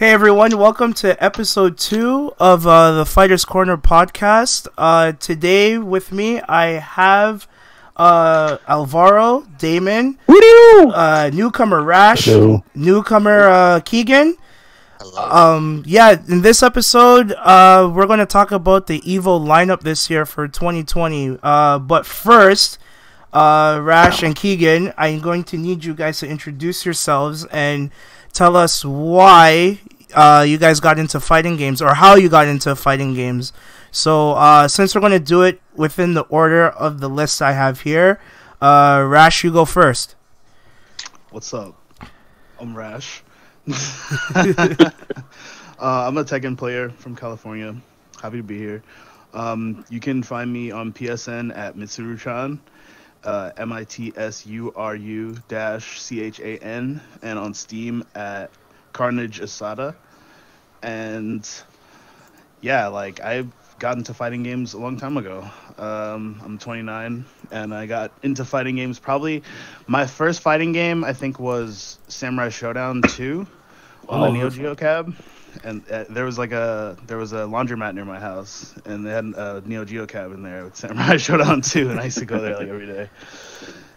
Hey everyone, welcome to episode two of uh, the Fighters Corner podcast. Uh, today with me, I have uh, Alvaro, Damon, uh, newcomer Rash, Hello. newcomer uh, Keegan. Um, yeah, in this episode, uh, we're going to talk about the Evo lineup this year for 2020. Uh, but first, uh, Rash and Keegan, I'm going to need you guys to introduce yourselves and tell us why uh, you guys got into fighting games or how you got into fighting games. So, uh, since we're going to do it within the order of the list I have here, uh, Rash, you go first. What's up? I'm Rash. uh, I'm a Tekken player from California. Happy to be here. Um, you can find me on PSN at Mitsuru-chan, uh, M I T S U R U dash C H A N, and on Steam at Carnage Asada. And yeah, like I've gotten to fighting games a long time ago. Um, I'm 29, and I got into fighting games. Probably my first fighting game, I think, was Samurai Shodown 2 on Oh. the Neo Geo Cab. And uh, there was like a there was a laundromat near my house, and they had a Neo Geo Cab in there with Samurai Shodown 2, and I used to go there like every day.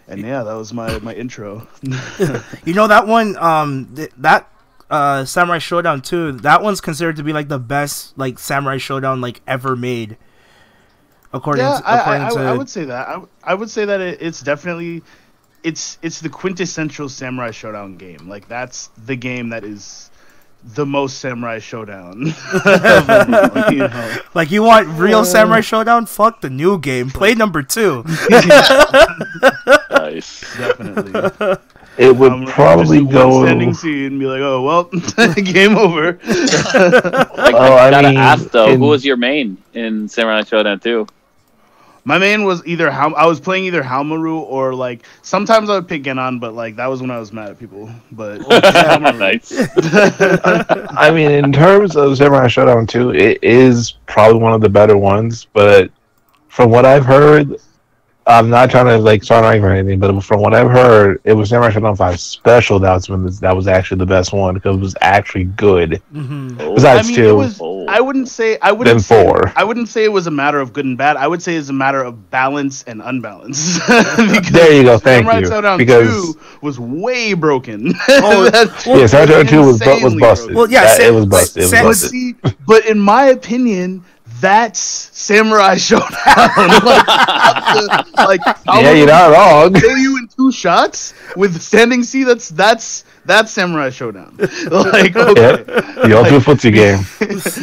And yeah, that was my my intro. You know that one, um, th- that uh, Samurai Shodown 2, that one's considered to be like the best like Samurai Shodown like ever made. According yeah, to, I, I, I, to I would say that. I, I would say that it, it's definitely, it's it's the quintessential Samurai Shodown game. Like that's the game that is the most Samurai Shodown. you know? like you want real Samurai Shodown? Fuck the new game. Play number two. Nice. Definitely. It would Um, probably go. one standing scene and be like, oh well, game over. Like, Oh, I I gotta mean, ask though, in- who was your main in Samurai Shodown 2? My main was either how I was playing either Haohmaru or like sometimes I would pick Genon, but like that was when I was mad at people. But Haohmaru. nice. I mean, in terms of Samurai Shodown 2, it is probably one of the better ones. But from what I've heard, I'm not trying to like start arguing or anything. But from what I've heard, it was Samurai Shodown 5 Special. That was when this, that was actually the best one because it was actually good. hmm Oh, Besides I mean, two, it was. I wouldn't say. I wouldn't Then say, four. I wouldn't say it was a matter of good and bad. I would say it's a matter of balance and unbalance. There you go, thank Samurai you, Showdown because- 2 was way broken. Oh, That- well, yeah, Samurai Shodown 2 was, was busted. broken. Well, yeah, That- Sam- it was busted. It was busted. see, but in my opinion, that's Samurai Showdown. like, the- like Yeah, you're not wrong. kill you in two shots with standing C. That's that's that's Samurai Shodown. Like okay. Yep. The ultimate footsie game.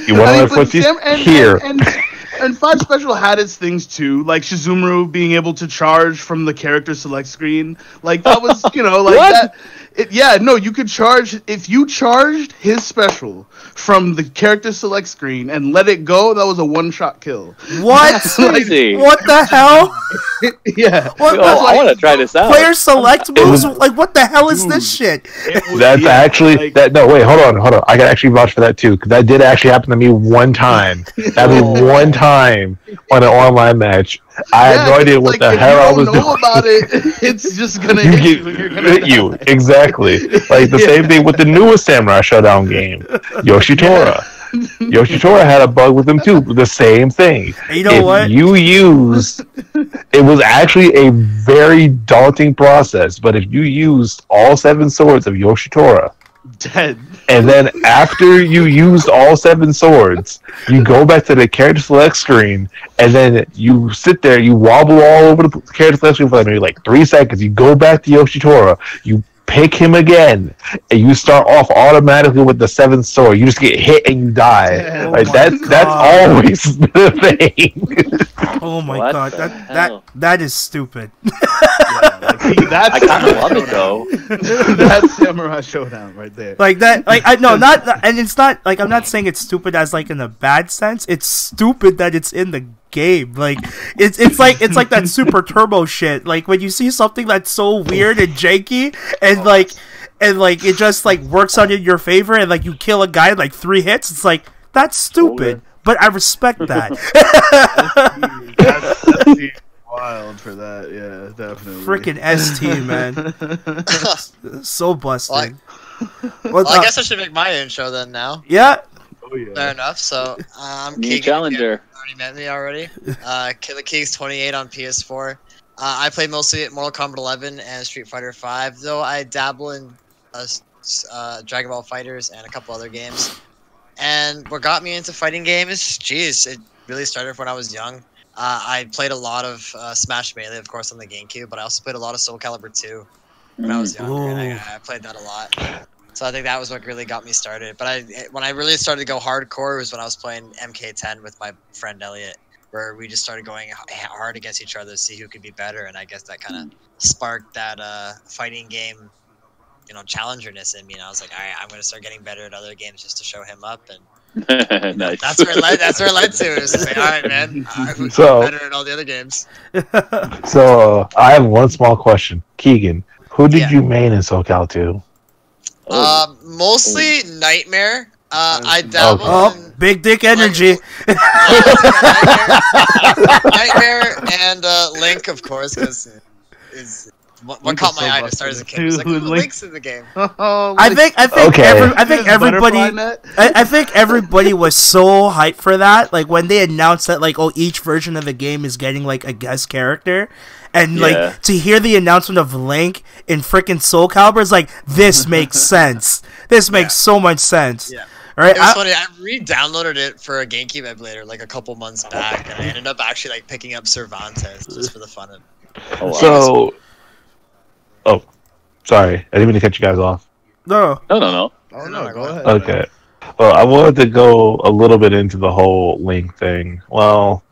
You want I mean, another but footsies? Sam- and, Here. And, and, and Five Special had its things too, like Shizumaru being able to charge from the character select screen. Like that was, you know, like that. It, yeah, no, you could charge if you charged his special from the character select screen and let it go. That was a one-shot kill. What? Crazy. what the hell? yeah, What Yo, the I want to try this out. player select moves? was- like what the hell is this shit? Was- That's yeah, actually like- that. No, wait, hold on, hold on. I can actually vouch for that too, because that did actually happen to me one time. That was one time on an online match. I had no idea what like, the if hell I you was don't know doing. about it, it's just gonna You hit get you. gonna hit you exactly like the Yeah. same thing with the newest Samurai Shodown game, Yoshitora. Yoshitora had a bug with him too. The same thing. You know if what? you used, it was actually a very daunting process. But if you used all seven swords of Yoshitora, dead. and then after you used all seven swords, you go back to the character select screen, and then you sit there, you wobble all over the character select screen for like maybe like three seconds. You go back to Yoshitora, you pick him again, and you start off automatically with the seventh sword. You just get hit and you die. Yeah. Oh like Oh my that's that's always the thing. Oh my What god, the that, that that is stupid. Yeah, like, see, that's I kind of love it though. Showdown. that's Samurai Shodown right there. like that like I no not and it's not like I'm not saying it's stupid as like in a bad sense. It's stupid that it's in the game. Like it's it's like it's like that super turbo shit. Like when you see something that's so weird and janky and like and like it just like works on in your favor and like you kill a guy in like three hits, it's like that's stupid. But I respect that. that's, that's wild for that. Yeah, definitely. Freaking ST man. so busting. Like, What's Well, I guess I should make my intro then now. Yeah. Oh yeah. Fair enough. So uh, I'm New Keegan. You challenger. Already met me already. Uh, Killer Keys 28 on PS4. Uh, I play mostly Mortal Kombat 11 and Street Fighter 5, though I dabble in uh, uh, Dragon Ball Fighters and a couple other games. And what got me into fighting games, geez, it really started when I was young. Uh, I played a lot of uh, Smash Melee, of course, on the GameCube, but I also played a lot of Soul Calibur 2 when I was younger. I, I played that a lot. So I think that was what really got me started. But I, when I really started to go hardcore was when I was playing MK10 with my friend Elliot, where we just started going hard against each other to see who could be better, and I guess that kind of sparked that uh, fighting game, you know, challengerness in me. And I was like, all right, I'm gonna start getting better at other games just to show him up, and nice. that's where it led. That's where it led to. It was to say, all right, man, I'm So- better at all the other games. So uh, I have one small question, Keegan. Who did Yeah. you main in SoulCal 2? Oh, Um, mostly Nightmare. Uh, I dabble oh, in big dick energy. Nightmare, Nightmare and uh, Link, of course, because is what, what caught my so eye to busted. start as a kid. I was like, Who- Link's in the game. Oh, I think I think Okay. every, I think everybody? I, I think everybody was so hyped for that. Like when they announced that, like, oh, each version of the game is getting like a guest character, and Yeah. like to hear the announcement of Link in freaking Soul Calibur is like, this makes sense. This makes so much sense. Yeah. All right. It was I- funny. I re-downloaded it for a GameCube emulator like a couple months back, and I ended up actually like picking up Cervantes just for the fun of it. oh, wow. So, oh, sorry, I didn't mean to cut you guys off. no. no, no, no. Oh No, no, no, go go ahead. Okay. Well, I wanted to go a little bit into the whole Link thing. Well,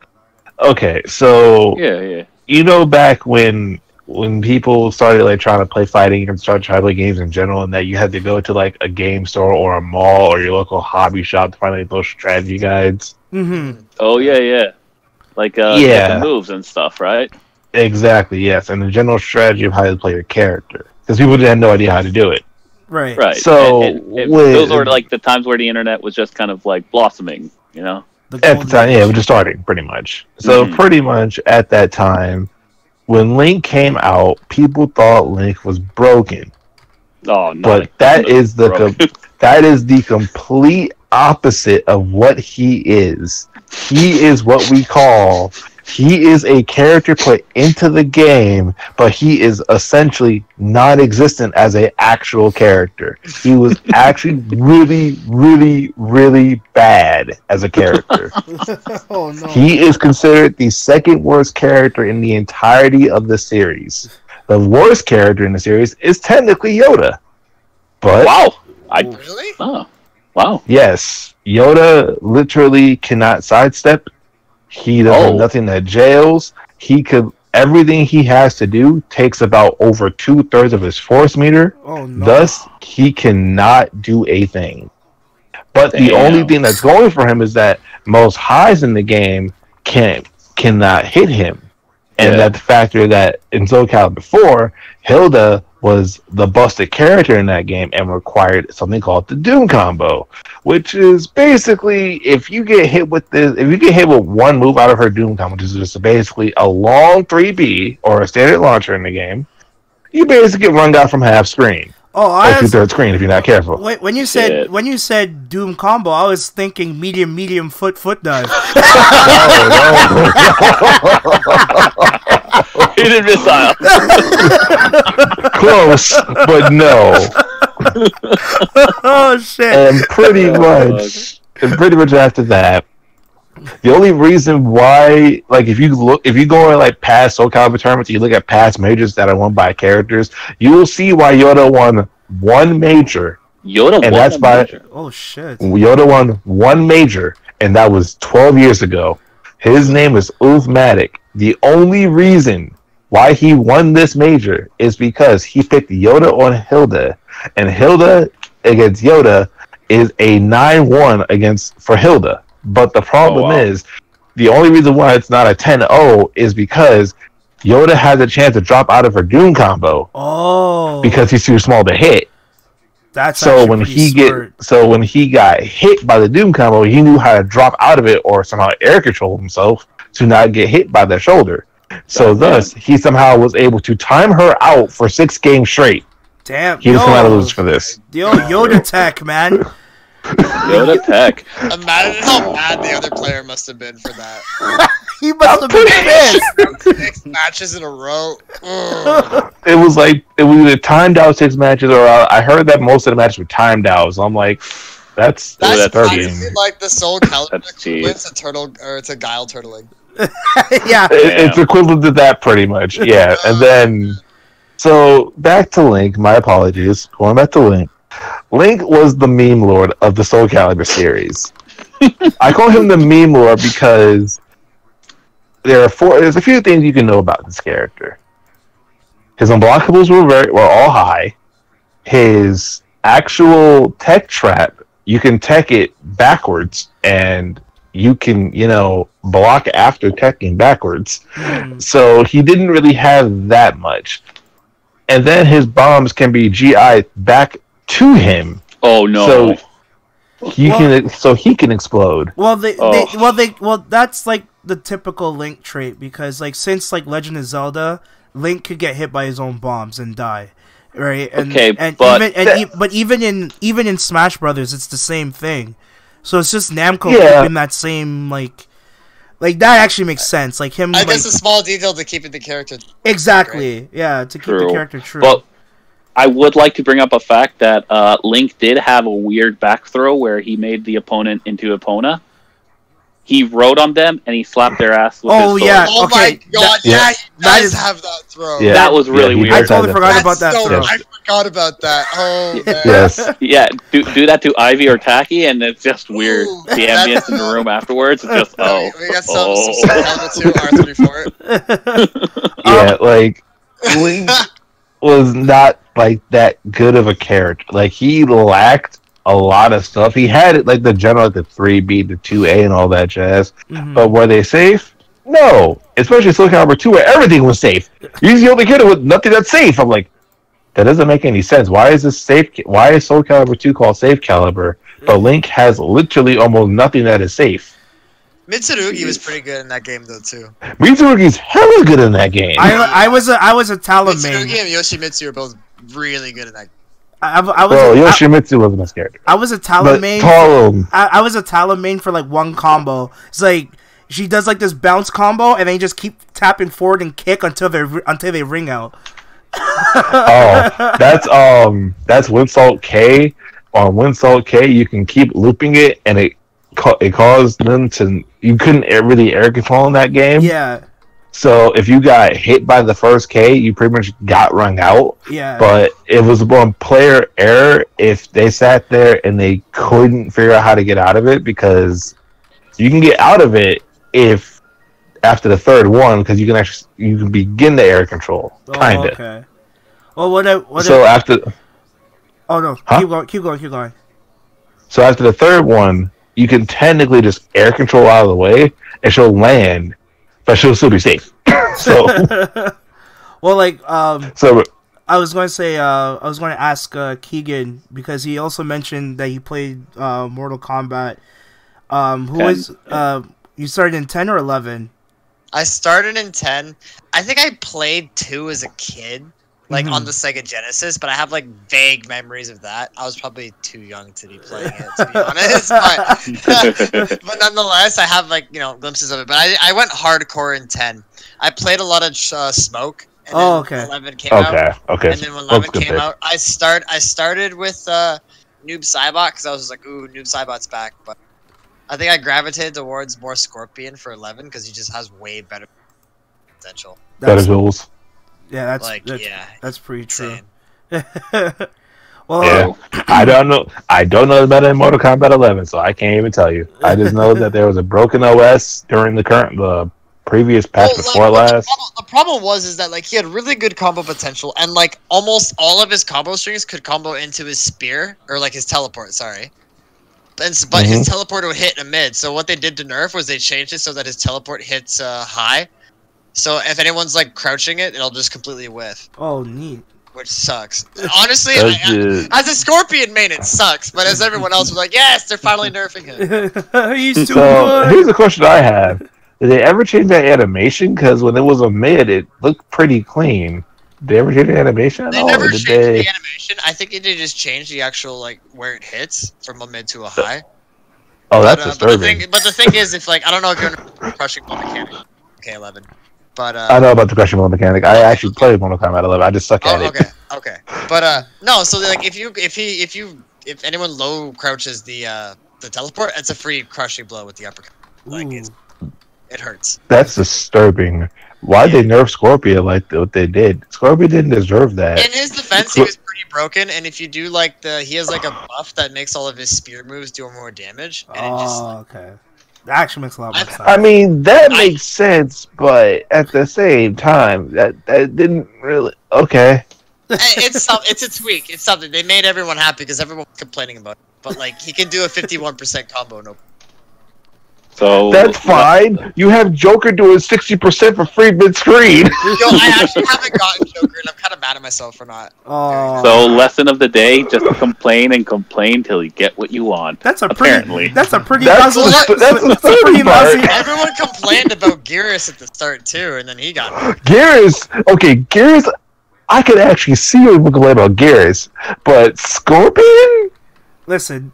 okay, so Yeah, yeah. You know back when when people started like trying to play fighting and start trying to play games in general, and that you had to go to like a game store or a mall or your local hobby shop to find like those strategy guides. Mm-hmm. Oh, yeah, yeah. Like, uh, Yeah. different moves and stuff, right? Exactly, yes, and the general strategy of how to play your character because people had no idea how to do it. Right. Right. So, And- and- and with- those were like the times where the internet was just kind of like blossoming, you know? The At the time, yeah, we're just starting pretty much. So Mhm. pretty much at that time, when Link came out, people thought Link was broken. Oh, no. But that is the com- that is the complete opposite of what he is. He is what we call he is a character put into the game, but he is essentially non-existent as a actual character. He was actually really, really, really bad as a character. oh no. He is considered the second worst character in the entirety of the series. The worst character in the series is technically Yoda. But wow. I, Really? oh, wow. yes, Yoda literally cannot sidestep. He does Oh. nothing that jails. He could everything he has to do takes about over two thirds of his force meter. oh no. Thus, he cannot do a thing. But the only thing that's going for him is that most highs in the game can cannot hit him. And Yeah. that the factor that in Soul Calibur 4, Hilde was the busted character in that game and required something called the Doom combo, which is basically if you get hit with this, if you get hit with one move out of her Doom combo, which is just basically a long 3B or a standard launcher in the game, you basically get run down from half screen Oh, or I two was, thirds screen if you're not careful. wait, when you said Shit. when you said Doom combo, I was thinking medium medium foot foot dive. Hidden missile. Close, but no. oh shit. And pretty Oh, much, and pretty much after that, the only reason why, like, if you look, if you go like past Soul Calibur tournaments, you look at past majors that are won by characters, you will see why Yoda won one major. Yoda And won that's a by- major. Oh shit. Yoda won one major, and that was 12 years ago. His name is Ulfmatic. The only reason why he won this major is because he picked Yoda on Hilde, and Hilde against Yoda is a 9-1 against for Hilde. But the problem Oh, wow. is, the only reason why it's not a 10-0 is because Yoda has a chance to drop out of her Doom combo Oh. because he's too small to hit that's so when he smart. get so when he got hit by the doom combo he knew how to drop out of it or somehow air control himself to not get hit by the shoulder so Damn. thus he somehow was able to time her out for six games straight Damn. He was coming out of yo, lose for this. yo, Yoda Tech, man. Yoda Tech. Imagine how mad the other player must have been for that. He must have been pissed. Six matches in a row. Ugh. It was like it was either timed out six matches, or uh, I heard that most of the matches were timed out. So I'm like, that's That's that's our honestly game. like the Soul Calibur That's equivalent cheap. turtle or it's a Guile turtling. yeah. It, it's equivalent to that pretty much. Yeah, and then so back to Link. My apologies. Going back to Link. Link was the meme lord of the Soul Calibur series. I call him the meme lord because there are four. There's a few things you can know about this character. His unblockables were very were all high. His actual tech trap, you can tech it backwards, and you can you know block after teching backwards. Mm. So he didn't really have that much. And then his bombs can be GI back to him, Oh no. so he Well- can so he can explode. Well, they, Oh. they, well, they, well, that's like the typical Link trait because, like, since like Legend of Zelda, Link could get hit by his own bombs and die, right? And, Okay, and but- even, and e- but even in even in Smash Brothers, it's the same thing. So it's just Namco Yeah. keeping that same like, like that actually makes sense. Like him, I like, guess a small detail to keep it the character. exactly, yeah, to keep the character true. But I would like to bring up a fact that uh, Link did have a weird back throw where he made the opponent into Epona. He rode on them and he slapped their ass with Oh, his sword. yeah. Oh okay, my god, that- yeah, yeah. he does is- have that throw. Yeah. That was really he weird. I totally forgot that. about that so, throw. I forgot about that. Oh man. Yes. Yeah, do, do that to Ivy or Taki, and it's just weird. Ooh, the that's- ambience in the room afterwards is just oh. we got some, oh. some Soul Calibur 2 R34. Yeah, um, like Link was not like that good of a character. Like he lacked a lot of stuff. He had it like the general like the three B, the two A, and all that jazz. Mhm. But were they safe? No. Especially Soul Calibur 2 where everything was safe. He's the only kid with nothing that's safe. I'm like, that doesn't make any sense. Why is this safe why is Soul Calibur 2 called Safe Calibur? But Link has literally almost nothing that is safe. Mitsurugi was pretty good in that game though too. Mitsurugi's hella good in that game. I, I was a I was a Talim main. Mitsurugi and Yoshimitsu are both really good in that. I, I was Bro, a, I, Yoshimitsu wasn't my character. I was a Talim main. I, I was a Talim main for like one combo. It's like she does like this bounce combo, and then you just keep tapping forward and kick until they until they ring out. oh, that's um, that's Winsalt K. On Winsalt K, you can keep looping it, and it it caused them to. You couldn't really air control in that game. Yeah, So if you got hit by the first K, you pretty much got rung out. yeah. But it was one player error if they sat there and they couldn't figure out how to get out of it because you can get out of it if after the third one because you can actually you can begin the air control oh, kind of. okay. Well, what? What? So after oh no! Huh? Keep going! Keep going! Keep going! so after the third one, you can technically just air control out of the way and she'll land, but she'll still be safe. so well, like um, so I was going to say, uh, I was going to ask uh, Keegan because he also mentioned that he played uh, Mortal Kombat. Um, who Ten. was uh, you started in ten or eleven? I started in ten. I think I played two as a kid, like on Mhm. the Sega Genesis, but I have like vague memories of that. I was probably too young to be playing it, to be honest. But, but nonetheless, I have like you know glimpses of it. But I, I went hardcore in ten. I played a lot of uh, Smoke. And Oh, then okay. Eleven came out. okay okay. And then when That's Eleven came pick. out, I start I started with uh, Noob Saibot because I was like, ooh, Noob Saibot's back. But I think I gravitated towards more Scorpion for Eleven because he just has way better potential. Better That's, tools. Yeah, that's like, that's, yeah, that's pretty true. well, Yeah. I don't know. I don't know about in Mortal Kombat 11, so I can't even tell you. I just know that there was a broken OS during the current, the previous patch Well, like, before the last. problem, the problem was is that like he had really good combo potential, and like almost all of his combo strings could combo into his spear or like his teleport. Sorry, and, s- but his teleport would hit in a mid. So what they did to nerf was they changed it so that his teleport hits uh, high. So if anyone's like crouching it, it'll just completely whiff, oh, neat. which sucks. Honestly, I, I, as a Scorpion main, it sucks. But as everyone else was like, yes, they're finally nerfing him. He's too so good. here's a question I have: Did they ever change that animation? Because when it was a mid, it looked pretty clean. Did they ever change the animation? at They all, never did changed they? the animation. I think they just changed the actual like where it hits from a mid to a high. Oh, that's but, uh, but the disturbing. thing, but the thing is, if like I don't know if you're crushing blow mechanic, okay, eleven, but uh, I know about the crushing blow mechanic. I actually played Mortal Kombat 11. I just suck at Oh, it. okay, okay. But uh, no. So like, if you if he if you if anyone low crouches the uh the teleport, it's a free crushing blow with the uppercut. Like Ooh. it's it hurts. That's disturbing. Why'd they nerf Scorpio like what they did? Scorpio didn't deserve that. In his defense, he was pretty broken, and if you do like the he has like a buff that makes all of his spear moves do more damage, and it just Oh, okay. That actually makes a lot more sense. I mean, that makes sense, but at the same time, that that didn't really. Okay, it's some, it's a tweak. It's something they made everyone happy because everyone was complaining about it. But like he can do a fifty-one percent combo. No, So that's fine. You have Joker doing sixty percent for free mid screen. yo, I actually haven't gotten Joker, and I'm kind of mad at myself for not. oh, So lesson of the day: just complain and complain till you get what you want. that's a pretty. That's a pretty. That's lousy- the- that's that's a pretty third part. lousy- Everyone complained about Geras at the start too, and then he got. Geras, okay, Geras, I could actually see what people complain about Geras, but Scorpion, Listen,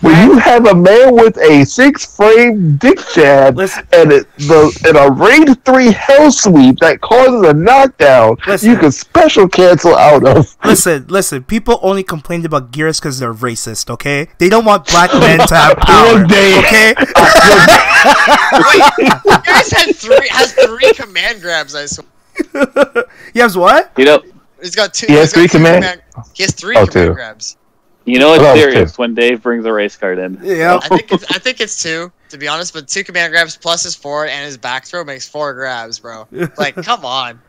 when you have a man with a six frame dick jab Listen. and it, the and a range three hell sweep that causes a knockdown, Listen. you can special cancel out of. listen, listen. People only complained about Geras because they're racist. Okay, they don't want black men to have power. Day. Okay, Wait, Geras had three has three command grabs. I swear. he has what? You know, He's got two. He has he's three two command- He has three Oh, command two. grabs. You know it's Well, serious two. when Dave brings a race card in. Yeah. I think it's, I think it's two to be honest, but two command grabs plus his forward and his back throw makes four grabs, bro. Like, come on.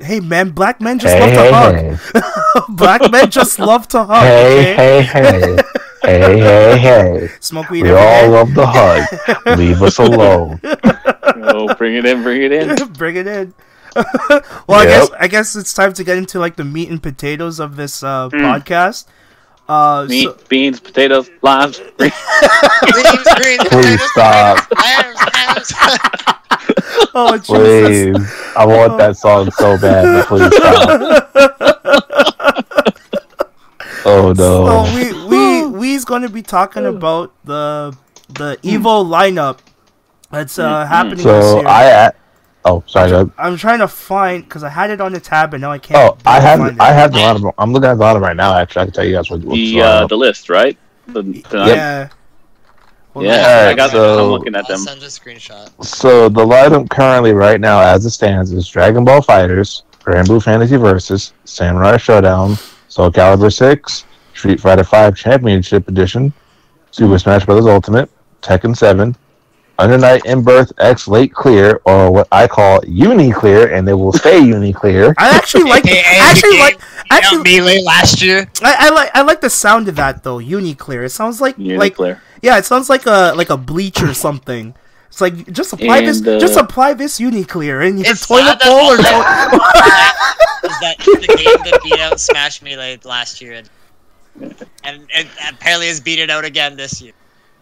Hey man, black men just Hey, love hey, to hug. hey. black men just love to hug. Hey, okay? hey, hey. Hey, hey, hey. Smoke weed We every all day. love the hug. Leave us alone. Oh, bring it in, bring it in. Bring it in. well, I guess I guess it's time to get into like the meat and potatoes of this uh, podcast. Uh, Meat, so, beans, potatoes, limes. Leaves, greens, Please potatoes, stop. tomatoes, lambs, lambs. oh Jesus! Please. I want that song so bad, but please stop. Oh So no. we we we's going to be talking about the the Evo lineup that's uh, happening this So year. I oh sorry. Doug. I'm trying to find because I had it on the tab and now I can't. Oh, I have find it. I have the bottom. I'm looking at the bottom right now. Actually, I can tell you guys what. what's The on. uh, the list, right? The, the Yeah. Well, Yeah, Alright, I got. so- I'm looking at I'll them. send you a screenshot. So the lineup currently, right now, as it stands, is Dragon Ball Fighters, Granblue Fantasy Versus, Samurai Shodown, Soul Calibur Six, Street Fighter Five Championship Edition, Super Smash Bros. Ultimate, Tekken Seven, Under Night in Birth X Late Clear, or what I call Uni Clear, and they will stay Uni Clear. I actually like. AKA I actually like. game Actually, melee last year. I, I like. I like the sound of that though. Uni clear. It sounds like like yeah. It sounds like a like a bleach or something. It's like just apply this. Uh, just apply this Uniclear in your toilet bowl or. that- To- is that the game that beat out Smash Melee last year, and, and, and apparently has beat it out again this year.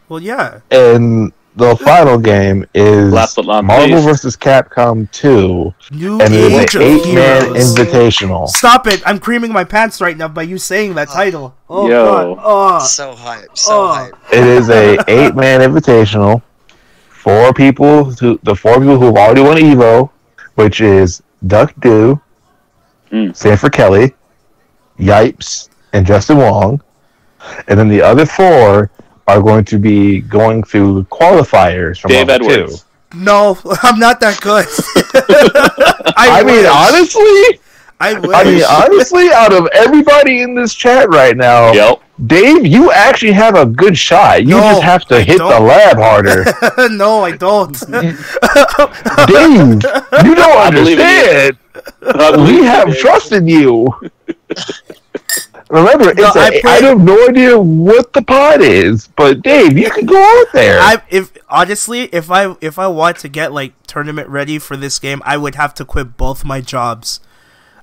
well, yeah. And the final game is Last but not Marvel least. vs. Capcom 2, New and it Age is an eight-man invitational. Stop it! I'm creaming my pants right now by you saying that title. Oh Yo. god. Oh. So hype, so Oh. hype. It is a eight man invitational. Four people who the four people who've already won Evo, which is Duc Do, Mm. Sanford Kelly, Yipes, and Justin Wong. And then the other four are going to be going through qualifiers from Dave Edwards. two. No, I'm not that good. I, I, mean, honestly, I wish. I mean, honestly, out of everybody in this chat right now, Yep. Dave, you actually have a good shot. You No, just have to I hit the don't. lab harder. no, I don't. Dave, you don't I believe you. understand. I believe We have Dave. trust in you. Remember, No, it's I a, pray- I have no idea what the pod is, but Dave, you can go out there. I if honestly, if I if I want to get like tournament ready for this game, I would have to quit both my jobs.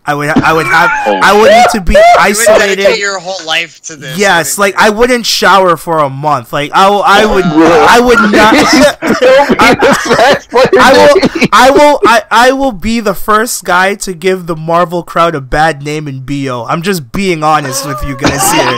I would I would have Oh. I would need to be You would isolated. dedicate your whole life to this. Yes, like? I wouldn't shower for a month. Like I, will- I would, I would not. I will, I will, I, I will be the first guy to give the Marvel crowd a bad name in BO. I'm just being honest with you guys here.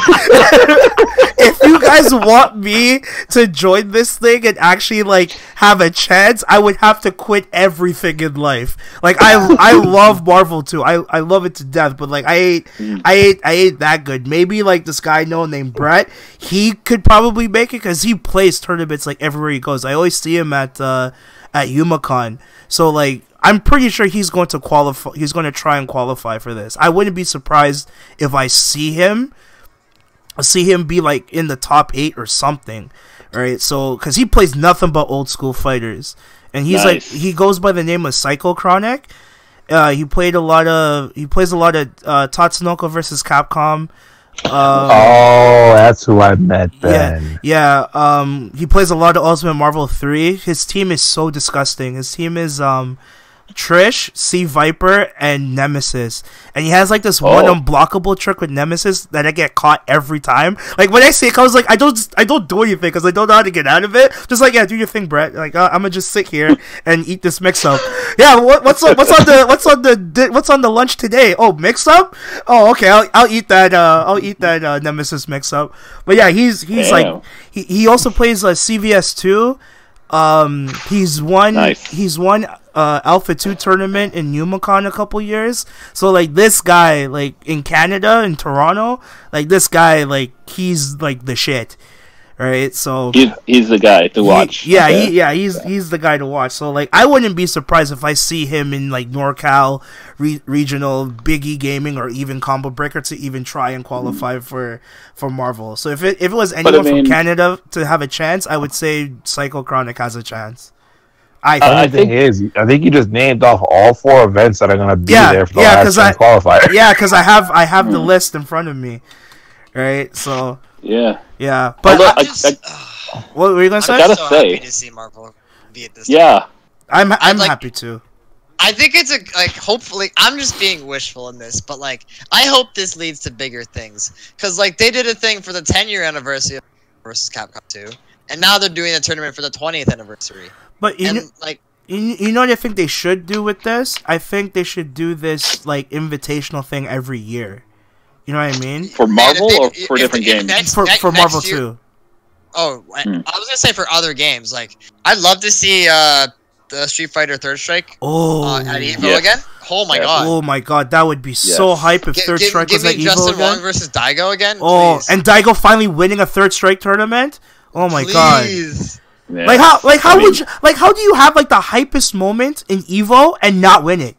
if you guys want me to join this thing and actually like have a chance, I would have to quit everything in life. Like I, I love Marvel too. I, I love it to death. But like I ain't, I ain't, I ain't that good. Maybe like this guy I know named Brett. He could probably make it because he plays tournaments like everywhere he goes. I always see him at uh at Yumacon. So like. I'm pretty sure he's going to qualify. He's going to try and qualify for this. I wouldn't be surprised if I see him see him be like in the top eight or something, right? So, because he plays nothing but old school fighters, and he's Nice. like he goes by the name of Psycho Chronic. Uh, he played a lot of he plays a lot of uh, Tatsunoko versus Capcom. Uh, Oh, that's who I met yeah, then. yeah. Um, he plays a lot of Ultimate Marvel three. His team is so disgusting. His team is um, Trish, C. Viper, and Nemesis. And he has like this one Oh. unblockable trick with Nemesis that I get caught every time. Like when I see it, I was like, I don't, I don't do anything because I don't know how to get out of it. Just like, yeah, do your thing, Brett. Like uh, I'm gonna just sit here and eat this mix up. Yeah, what, what's up? What's on the what's on the what's on the lunch today? Oh, mix up. Oh, okay. I'll, I'll eat that. Uh, I'll eat that uh, Nemesis mix up. But yeah, he's he's Damn. like he, he also plays uh, CVS two. Um, he's won Nice. he's won uh Alpha two tournament in Yumacon a couple years. So like this guy, like in Canada in Toronto, like this guy, like he's like the shit, right? So He's, he's the guy to he- watch. yeah, Okay. he, yeah, he's he's the guy to watch. So like, I wouldn't be surprised if I see him in like NorCal re- regional Biggie Gaming or even Combo Breaker to even try and qualify for for Marvel. So if it if it was Mm. I anyone mean- from Canada to have a chance, I would say Psycho Chronic has a chance. I Uh, I think- is, I think you just named off all four events that are going to be Yeah, there for the yeah, last 'cause I- qualifier. yeah, because I have I have the Mm. list in front of me, right? So Yeah. yeah, but Although I- I'm just, I- what were you gonna I'm say? gotta so say- happy to see Marvel be at this. Yeah. I'm I'm like- happy to. I think it's a like hopefully I'm just being wishful in this, but like I hope this leads to bigger things because like they did a thing for the 10 year anniversary of versus Capcom 2, and now they're doing a tournament for the 20th anniversary. But you and know, like You, you know what I think they should do with this? I think they should do this like invitational thing every year. You know what I mean? For Marvel they- or for if- different if games? next- For ne- for next Marvel year- too. Oh, I, Hmm. I was gonna say for other games. Like I'd love to see uh the Street Fighter Third Strike Oh, uh, at Evo Yeah. again. Oh my Yeah. god! oh my god, that would be so Yes. hype if Gi- Third give, Strike give was me at Evo Justin Wong again. versus Daigo again. Oh, please. and Daigo finally winning a Third Strike tournament. Oh my god. Please. Yeah. Like how like how I mean, would you like how do you have like the hypest moment in Evo and not win it?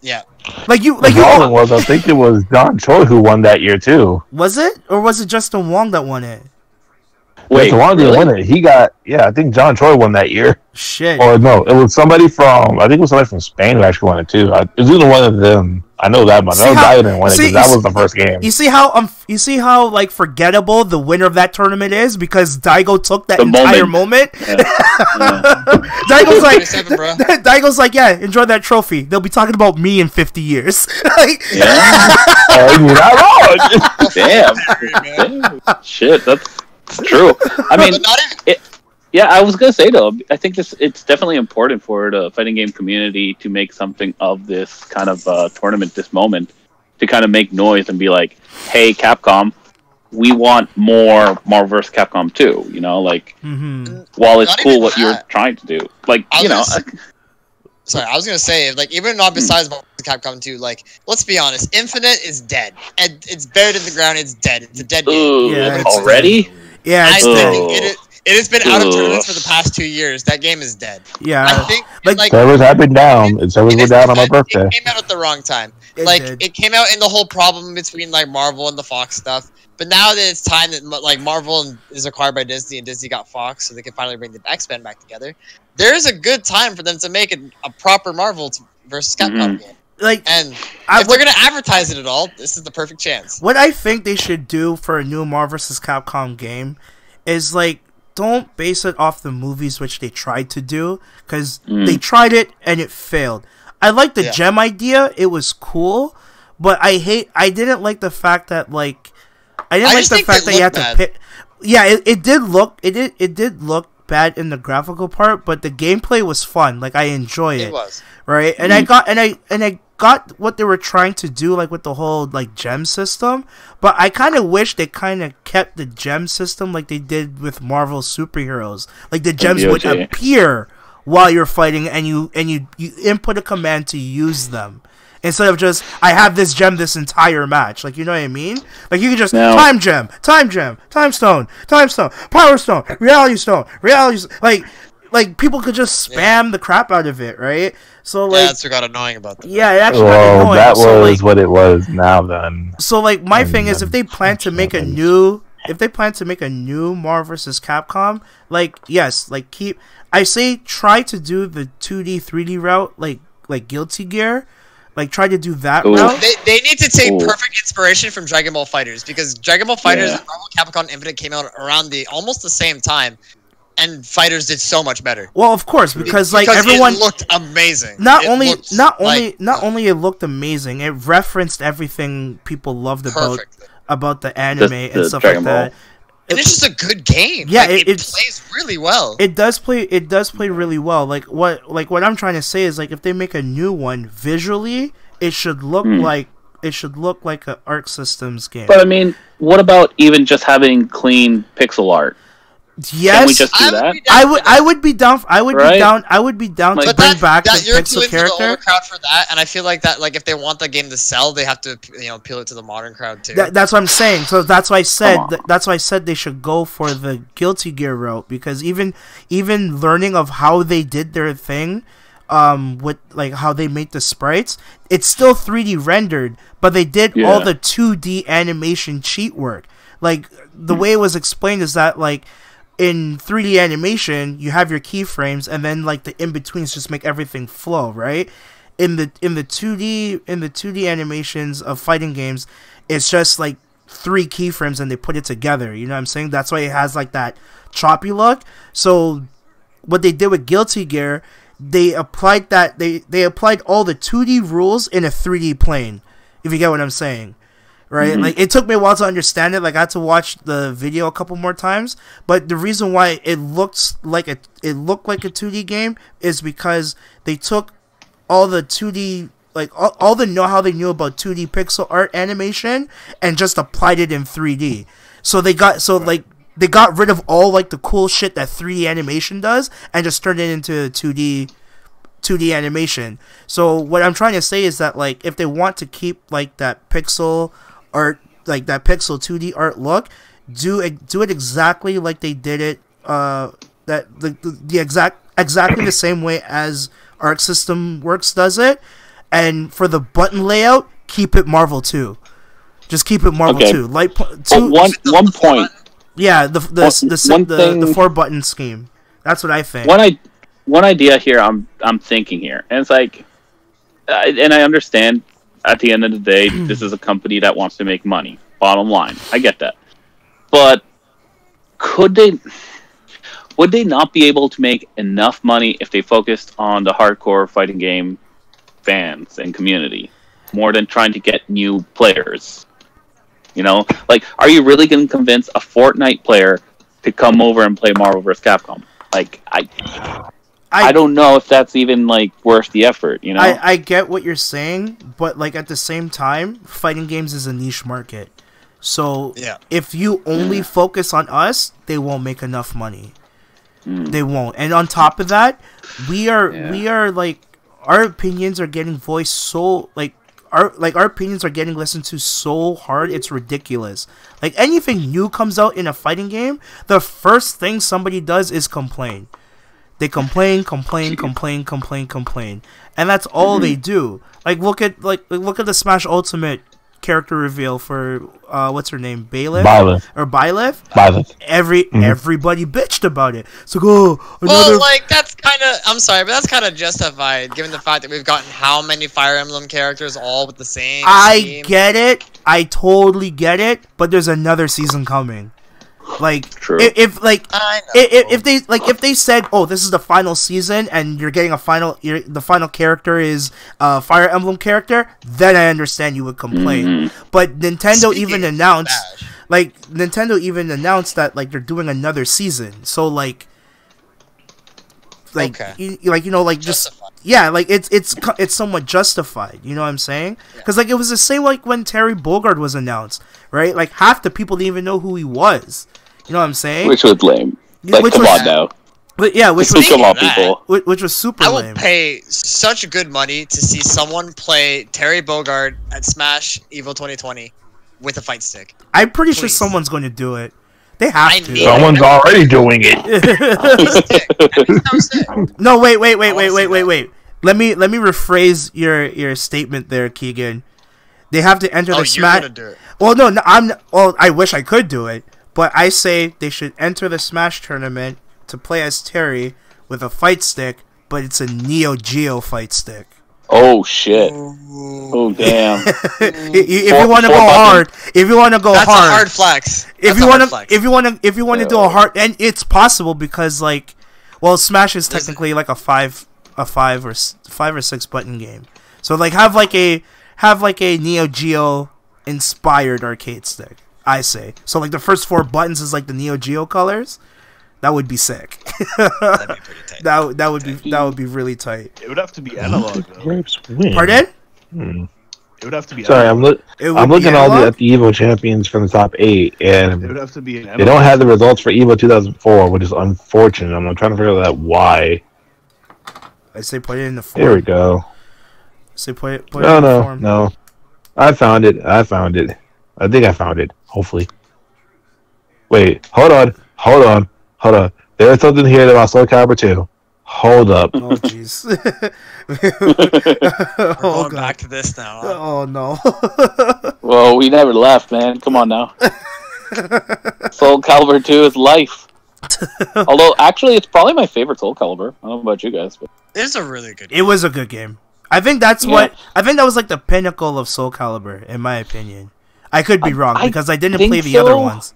Yeah. Like you The like you problem was, I think it was John Choi who won that year too. was it or was it Justin Wong that won it? Wait, the one didn't really? win it. He got yeah. I think John Choi won that year. Shit. Or no, it was somebody from I think it was somebody from Spain who actually won it too. I, it was either one of them. I know that much. See I know how- Daigo didn't win it see- because that was the first game. You see how um you see how like forgettable the winner of that tournament is because Daigo took that The entire moment. Yeah. Yeah. Daigo's like bro. Daigo's like, yeah, enjoy that trophy. They'll be talking about me in fifty years. like, Yeah. oh, you're not wrong. Damn. Damn. Shit, that's true. I mean, But not even, yeah, I was gonna say though, I think this it's definitely important for the fighting game community to make something of this kind of uh, tournament, this moment, to kind of make noise and be like, "Hey, Capcom, we want more Marvel vs. Capcom 2. You know, like mhm. while it's Not cool even what you're trying to do, like I was you know, gonna sorry, I was gonna say like even not besides Marvel. Capcom 2, like let's be honest, Infinite is dead. And it's buried in the ground, it's dead. It's a dead game. ugh, Yeah, it's- already. Yeah, I it's Ugh. dead. think it, is, it has been out of tournaments for the past two years. That game is dead. Yeah, I yeah. think like- like Servers have been down. and Servers in were down on my birthday. It came out at the wrong time. It like did. it came out in the whole problem between like Marvel and the Fox stuff. But now that it's time that like Marvel is acquired by Disney and Disney got Fox, so they can finally bring the X Men back together. There's a good time for them to make a, a proper Marvel t- versus Capcom Mhm. game. Like And I if would- they're gonna advertise it at all, this is the perfect chance. What I think they should do for a new Marvel vs. Capcom game is like don't base it off the movies which they tried to do because Mm. they tried it and it failed. I like the Yeah. gem idea; it was cool, but I hate. I didn't like the fact that like I didn't I like the fact that you had look to pick. Yeah, it, it did look it did it did look bad in the graphical part, but the gameplay was fun. Like I enjoy It it, was. right? And I got and I and I got what they were trying to do, like with the whole like gem system. But I kind of wish they kind of kept the gem system like they did with Marvel superheroes. Like the gems would appear while you're fighting, and you and you you input a command to use them. Instead of just I have this gem this entire match, like you know what I mean? Like you can just Now- time gem, time gem, time stone, time stone, power stone, reality stone, reality like like people could just spam the crap out of it, right? So yeah, like that's what got annoying about that. yeah, it actually got annoying. that was so, like, what it was. Now then, so like my And thing is if they plan to make a new if they plan to make a new Marvel vs. Capcom, like yes, like keep I say try to do the 2D 3D route like like Guilty Gear. Like try to do that Ooh. route. They, they need to take Ooh. perfect inspiration from Dragon Ball Fighters because Dragon Ball Fighters Yeah. and Marvel Capcom Infinite came out around the almost the same time, and Fighters did so much better. Well, of course, because like Because everyone it looked amazing. not It only not only like- not only it looked amazing, it referenced everything people loved about perfect. about the anime The- and stuff Dragon like that. And it's just a good game. Yeah, Like, it- it, plays really well. it does play it does play really well like what like what i'm trying to say is like if they make a new one visually it should look Hmm. like it should look like an arc systems game But I mean, what about even just having clean pixel art? Yes Can we just do I would that? be down i for would that. i would be down i would be down i would be down to Like- But bring that, back that the you're too pixel into the older crowd for that, and I feel like that, like if they want the game to sell, they have to, you know, appeal it to the modern crowd too. That, that's what I'm saying. So that's why I said th- that's why I said they should go for the Guilty Gear route because even even learning of how they did their thing, um, with like how they make the sprites, it's still 3D rendered, but they did all the 2D animation cheat work. Like the Hmm. way it was explained is that like in 3D animation, you have your keyframes, and then like the in betweens just make everything flow, right? In the in the 2D in the 2D animations of fighting games, it's just like three keyframes and they put it together. You know what I'm saying? That's why it has like that choppy look. So what they did with Guilty Gear, they applied that they they applied all the 2D rules in a 3D plane. If you get what I'm saying right? Mm-hmm. Like it took me a while to understand it. Like I had to watch the video a couple more times. But the reason why it looks like a it looked like a 2D game is because they took all the 2D like all, all the know how they knew about 2D pixel art animation and just applied it in 3D. So they got so like they got rid of all like the cool shit that 3D animation does and just turned it into 2D 2D animation. So what I'm trying to say is that like if they want to keep like that pixel art like that pixel 2D art look, do it do it exactly like they did it uh that the, the, the exact exactly the same way as Arc System Works does it. And for the button layout, keep it Marvel 2. Just keep it Marvel Okay. 2. Light po- two, one one point, yeah, the the one- the, one the, thing- the four button scheme. That's what I think. one I one idea here. I'm I'm thinking here, and it's like, I, and I understand. At the end of the day, this is a company that wants to make money. Bottom line, I get that. But could they? Would they not be able to make enough money if they focused on the hardcore fighting game fans and community more than trying to get new players? You know, like, are you really going to convince a Fortnite player to come over and play Marvel vs. Capcom? Like, I, I, don't know if that's even like worth the effort. You know, I, I get what you're saying, but like at the same time, fighting games is a niche market. So Yeah. if you only focus on us, they won't make enough money. Hmm. They won't. And on top of that, we are Yeah. we are like our opinions are getting voiced so like our like our opinions are getting listened to so hard it's ridiculous. Like anything new comes out in a fighting game, the first thing somebody does is complain. They complain, complain, complain, complain, complain, and that's all they do. Like look at like look at the Smash Ultimate character reveal for uh what's her name Bailiff Byleth. or Byleth. Byleth. Every everybody bitched about it. So go another. Well, like that's kind of. I'm sorry, but that's kind of justified given the fact that we've gotten how many Fire Emblem characters all with the same. I scheme. get it. I totally get it. But there's another season coming. Like if, if like if, if they like if they said oh this is the final season and you're getting a final you're, the final character is a fire emblem character then i understand you would complain. Mhm. but nintendo Speaking even announced Smash, like nintendo even announced that like they're doing another season. So like like Okay. you, you- like you know like just yeah like it's it's it's somewhat justified you know what i'm saying because like it was the same like when terry bogard was announced right like half the people didn't even know who he was you know what i'm saying Which was lame. Like, Which come was- on now. but yeah which Like, was come on, that, people. which, which was super I will lame pay such good money to see someone play Terry Bogard at Smash Evo 2020 with a fight stick. i'm pretty sure someone's going to do it they have I to need- Someone's already doing it. Stick. That was sick. no wait wait wait wait wait wait wait let me let me rephrase your your statement there keegan they have to enter Oh, the you're smash gonna do it. Well, no, no, I'm. Well, I wish I could do it, but I say they should enter the Smash tournament to play as Terry with a fight stick, but it's a Neo Geo fight stick. Oh shit. Mm. Oh damn. Mm. if you want to go button. hard, if you want to go That's hard, a hard flex. if you want to, flex. if you want to, if you want to do a hard, and it's possible because like, well, Smash is technically like a five, a five or five or six button game. So like, have like a have like a Neo Geo inspired arcade stick. I say so. Like the first four buttons is like the Neo Geo colors. That would be sick. That'd be pretty tight. that would- that would be that would be really tight. It would have to be analog though. Pardon? Hmm. It would have to be. Sorry, I'm analog. look. I'm looking all the, at the Evo champions from the top eight, and It would and have to be an they don't have the results for Evo 2004, which is unfortunate. I'm trying to figure out why. I say put it in the form. There we go. Say put it. Put it No, in the no, form. no. I found it. I found it. I think I found it. Hopefully. Wait. Hold on. Hold on. Hold on. There's something here about Soul Calibur 2. Hold up. Oh jeez. We're oh going god. back to this now. huh? Oh no. well, we never left, man. Come on now. Soul Calibur 2 is life. Although, actually, it's probably my favorite Soul Calibur. I don't know about you guys, but It's a really good. it was a good game. I think that's Yeah. what I think that was like the pinnacle of Soul Calibur, in my opinion. I could be I- wrong I because I didn't play the other ones.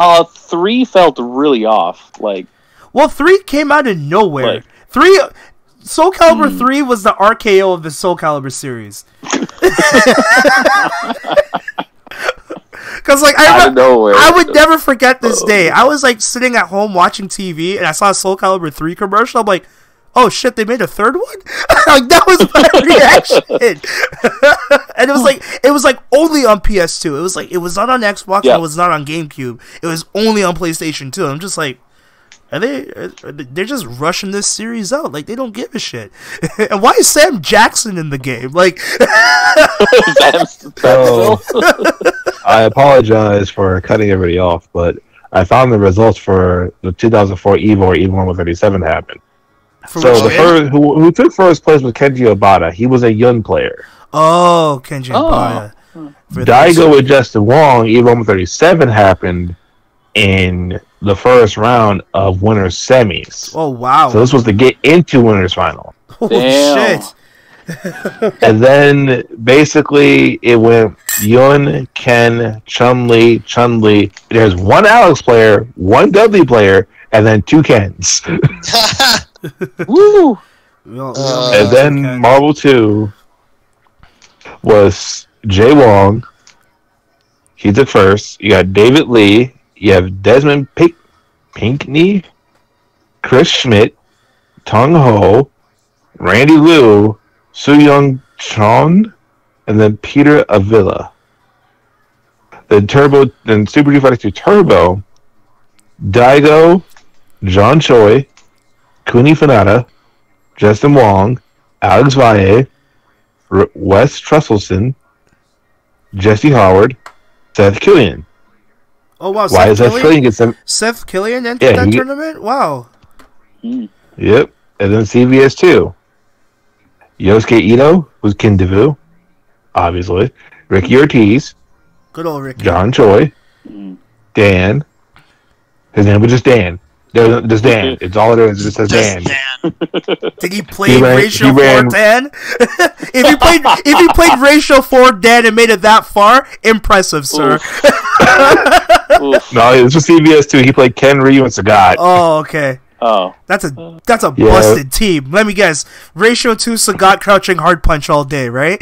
Uh, three felt really off. Like, Well, three came out of nowhere. Right. Three, Soul Calibur Hmm. three was the RKO of the Soul Calibur series. Because like I, out re- of nowhere. I would never forget this day. I was like sitting at home watching TV and I saw a Soul Calibur 3 commercial. I'm like, oh shit, they made a third one? like that was my reaction. and it was like it was like only on PS2. It was like it was not on Xbox Yeah. and it was not on GameCube. It was only on PlayStation 2. I'm just like are they are they- they're just rushing this series out like they don't give a shit. and why is Sam Jackson in the game? Like That's- that's- I apologize for cutting everybody off, but I found the results for the 2004 Evo or Evo 137 happened. For So the oh, first, who, who took first place was Kenji Obata. He was a young player. Oh, Kenji Oh. Obata. For those- Daigo with Justin Wong, Evo 37 happened in the first round of winners semis. Oh wow. So this was to get into winners final. Oh Damn. shit. and then basically it went Yun, Ken, Chun Li, Chun Li. There's one Alex player, one Dudley player, and then two Kens. Woo! All- Uh, and then Ken. Marvel 2 was Jay Wong. He's the first. You got David Lee. You have Desmond Pink- Pinkney, Chris Schmidt, Tong Ho, Randy Liu, Su Young Chon, and then Peter Avila. Then Turbo, then Super Street Fighter 2 Turbo, Daigo, John Choi, Kuni Fanata, Justin Wong, Alex Valle, R- Wes Trusselson, Jesse Howard, Seth Killian. Oh wow, Why Seth is Seth Killian, Killian get some? Seth Killian entered Yeah, that he- tournament? Wow. Yep. And then CVS 2. Yosuke Ito was Kindevu, obviously. Ricky Ortiz, Good old Ricky. John Choi, Mm. Dan. His name was just Dan. There- Just Dan. It's all it is. It just says Dan. Dan. Did he play He ran- ratio he four ran- Dan? if he played if he played ratio four Dan and made it that far, impressive, sir. Oof. No, it was for CVS too. He played Ken Ryu and Sagat. Oh, okay. Oh, That's a that's a Yeah. busted team. Let me guess. Ratio two Sagat crouching hard punch all day, right?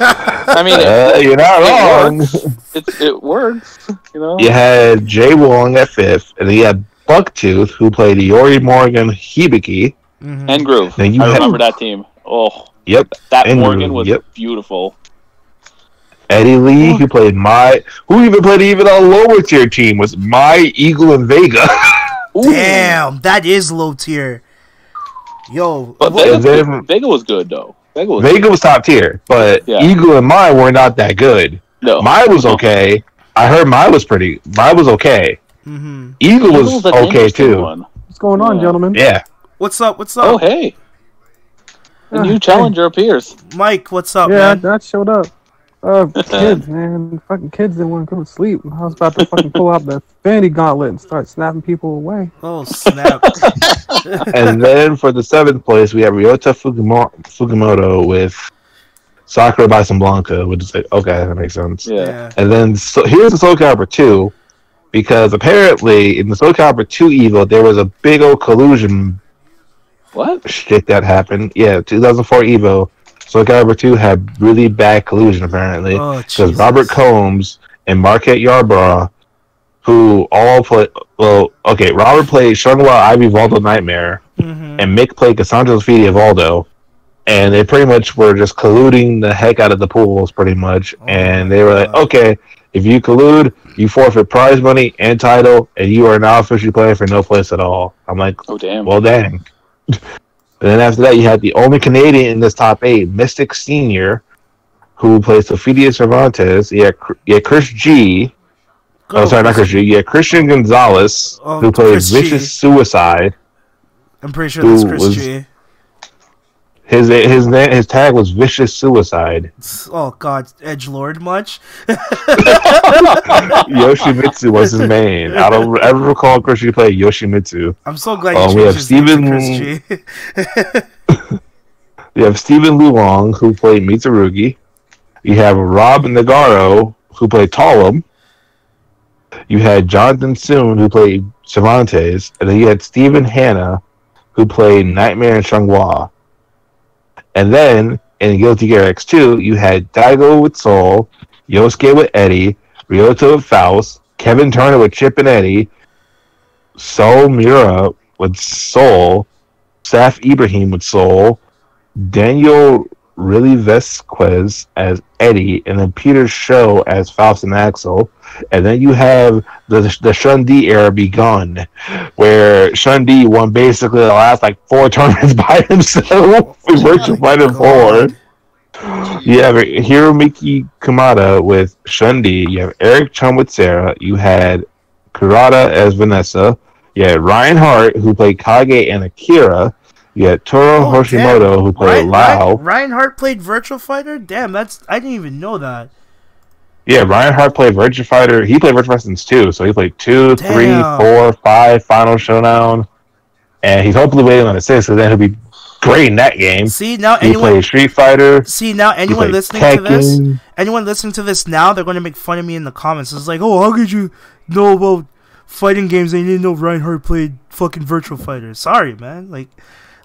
I mean, it, Uh, you're not it wrong. it, it works. You know. You had Jay Wong at fifth, and then you had Bucktooth, who played Yuri Morrigan Hibiki. Mhm. And Groove. Then you I had- remember that team. Oh, Yep. that And Morrigan Groove, was yep. beautiful. Eddie Lee, who played my, who even played even a lower tier team, was my Eagle and Vega. Ooh. Damn, that is low tier. Yo, But what- Vega, And then- Vega was good though. Vega was Vega was top tier, but Yeah. Eagle and mine were not that good. no. Mine was okay. I heard mine was pretty. Mine was okay. Mhm. Eagle was okay too. one. What's going on, Yeah. gentlemen? Yeah. What's up? What's up? Oh hey, a Ah, new hey. challenger appears. Mike, what's up, Yeah, man? that showed up. Uh, kids, man, fucking kids didn't want to go to sleep. I was about to fucking pull out the Fanny Gauntlet and start snapping people away. Oh snap! and then for the seventh place, we have Ryota Fugimo- Fujimoto with Sakura Bison Blanca, which is like, okay, that makes sense. Yeah. yeah. And then so here's the Soul Calibur 2, because apparently in the Soul Calibur 2 Evo, there was a big old collusion What? shit that happened. Yeah, 2004 Evo, Soul Calibur 2 had really bad collusion apparently. Oh Because Jesus. Robert Combs and Marquette Yarborough, who all play, well, okay, Robert played Xianghua Ivy Voldo Nightmare, Mhm. and Mick played Cassandra Fidi Voldo. And they pretty much were just colluding the heck out of the pools, pretty much. Oh and they were like, okay, if you collude, you forfeit prize money and title, and you are now officially playing for no place at all. I'm like, Oh damn. well, dang. and then after that, you had the only Canadian in this top eight, Mystic Senior, who plays Sophitia Cervantes. Yeah, had, Cr- you had Chris G. Oh, Go. Oh, sorry, not Chris G. Yeah, Christian Gonzalez, Oh, who plays Chris G. Vicious Suicide. I'm pretty sure that's who Chris was- G. His his name his tag was Vicious Suicide. Oh God, Edge Lord much? Yoshimitsu was his main. I don't ever recall Chris G play Yoshimitsu. I'm so glad Oh, you um, we have Stephen. name Steven- to Chris G. You have Stephen Luong, who played Mitsurugi. You have Rob Nagaro, who played Talim. You had Jonathan Soon, who played Cervantes. And then you had Stephen Hanna, who played Nightmare and Xianghua. And then, in Guilty Gear X2, you had Daigo with Sol, Yosuke with Eddie, Ryoto with Faust, Kevin Turner with Chip and Eddie, Soul Mura with Sol, Saf Ibrahim with Sol, Daniel Really Vesquez as Eddie, and then Peter Show as Faust and Axel. And then you have the the Shundi era begun, where Shundi won basically the last like four tournaments by himself in Virtual Fighter 4. God. You have Hiromiki Kamada with Shundi. You have Eric Chum with Sarah. You had Kurata as Vanessa. You had Ryan Hart, who played Kage and Akira. You had Toro Oh, Hoshimoto, damn. who played Ryan, Lao. Ryan, Hart played Virtual Fighter. Damn, that's I didn't even know that. Yeah, Ryan Hart played Virtual Fighter. He played Virtua Fighter two, so he played two, three, Damn. four, five, Final Showdown, and he's hopefully waiting on a six, so then he'll be great in that game. See now, He anyone played Street Fighter. see now anyone listening to this, anyone listening to this now, they're going to make fun of me in the comments. It's like, oh, how could you know about fighting games and you didn't know Ryan Hart played fucking Virtual Fighter? Sorry, man. Like,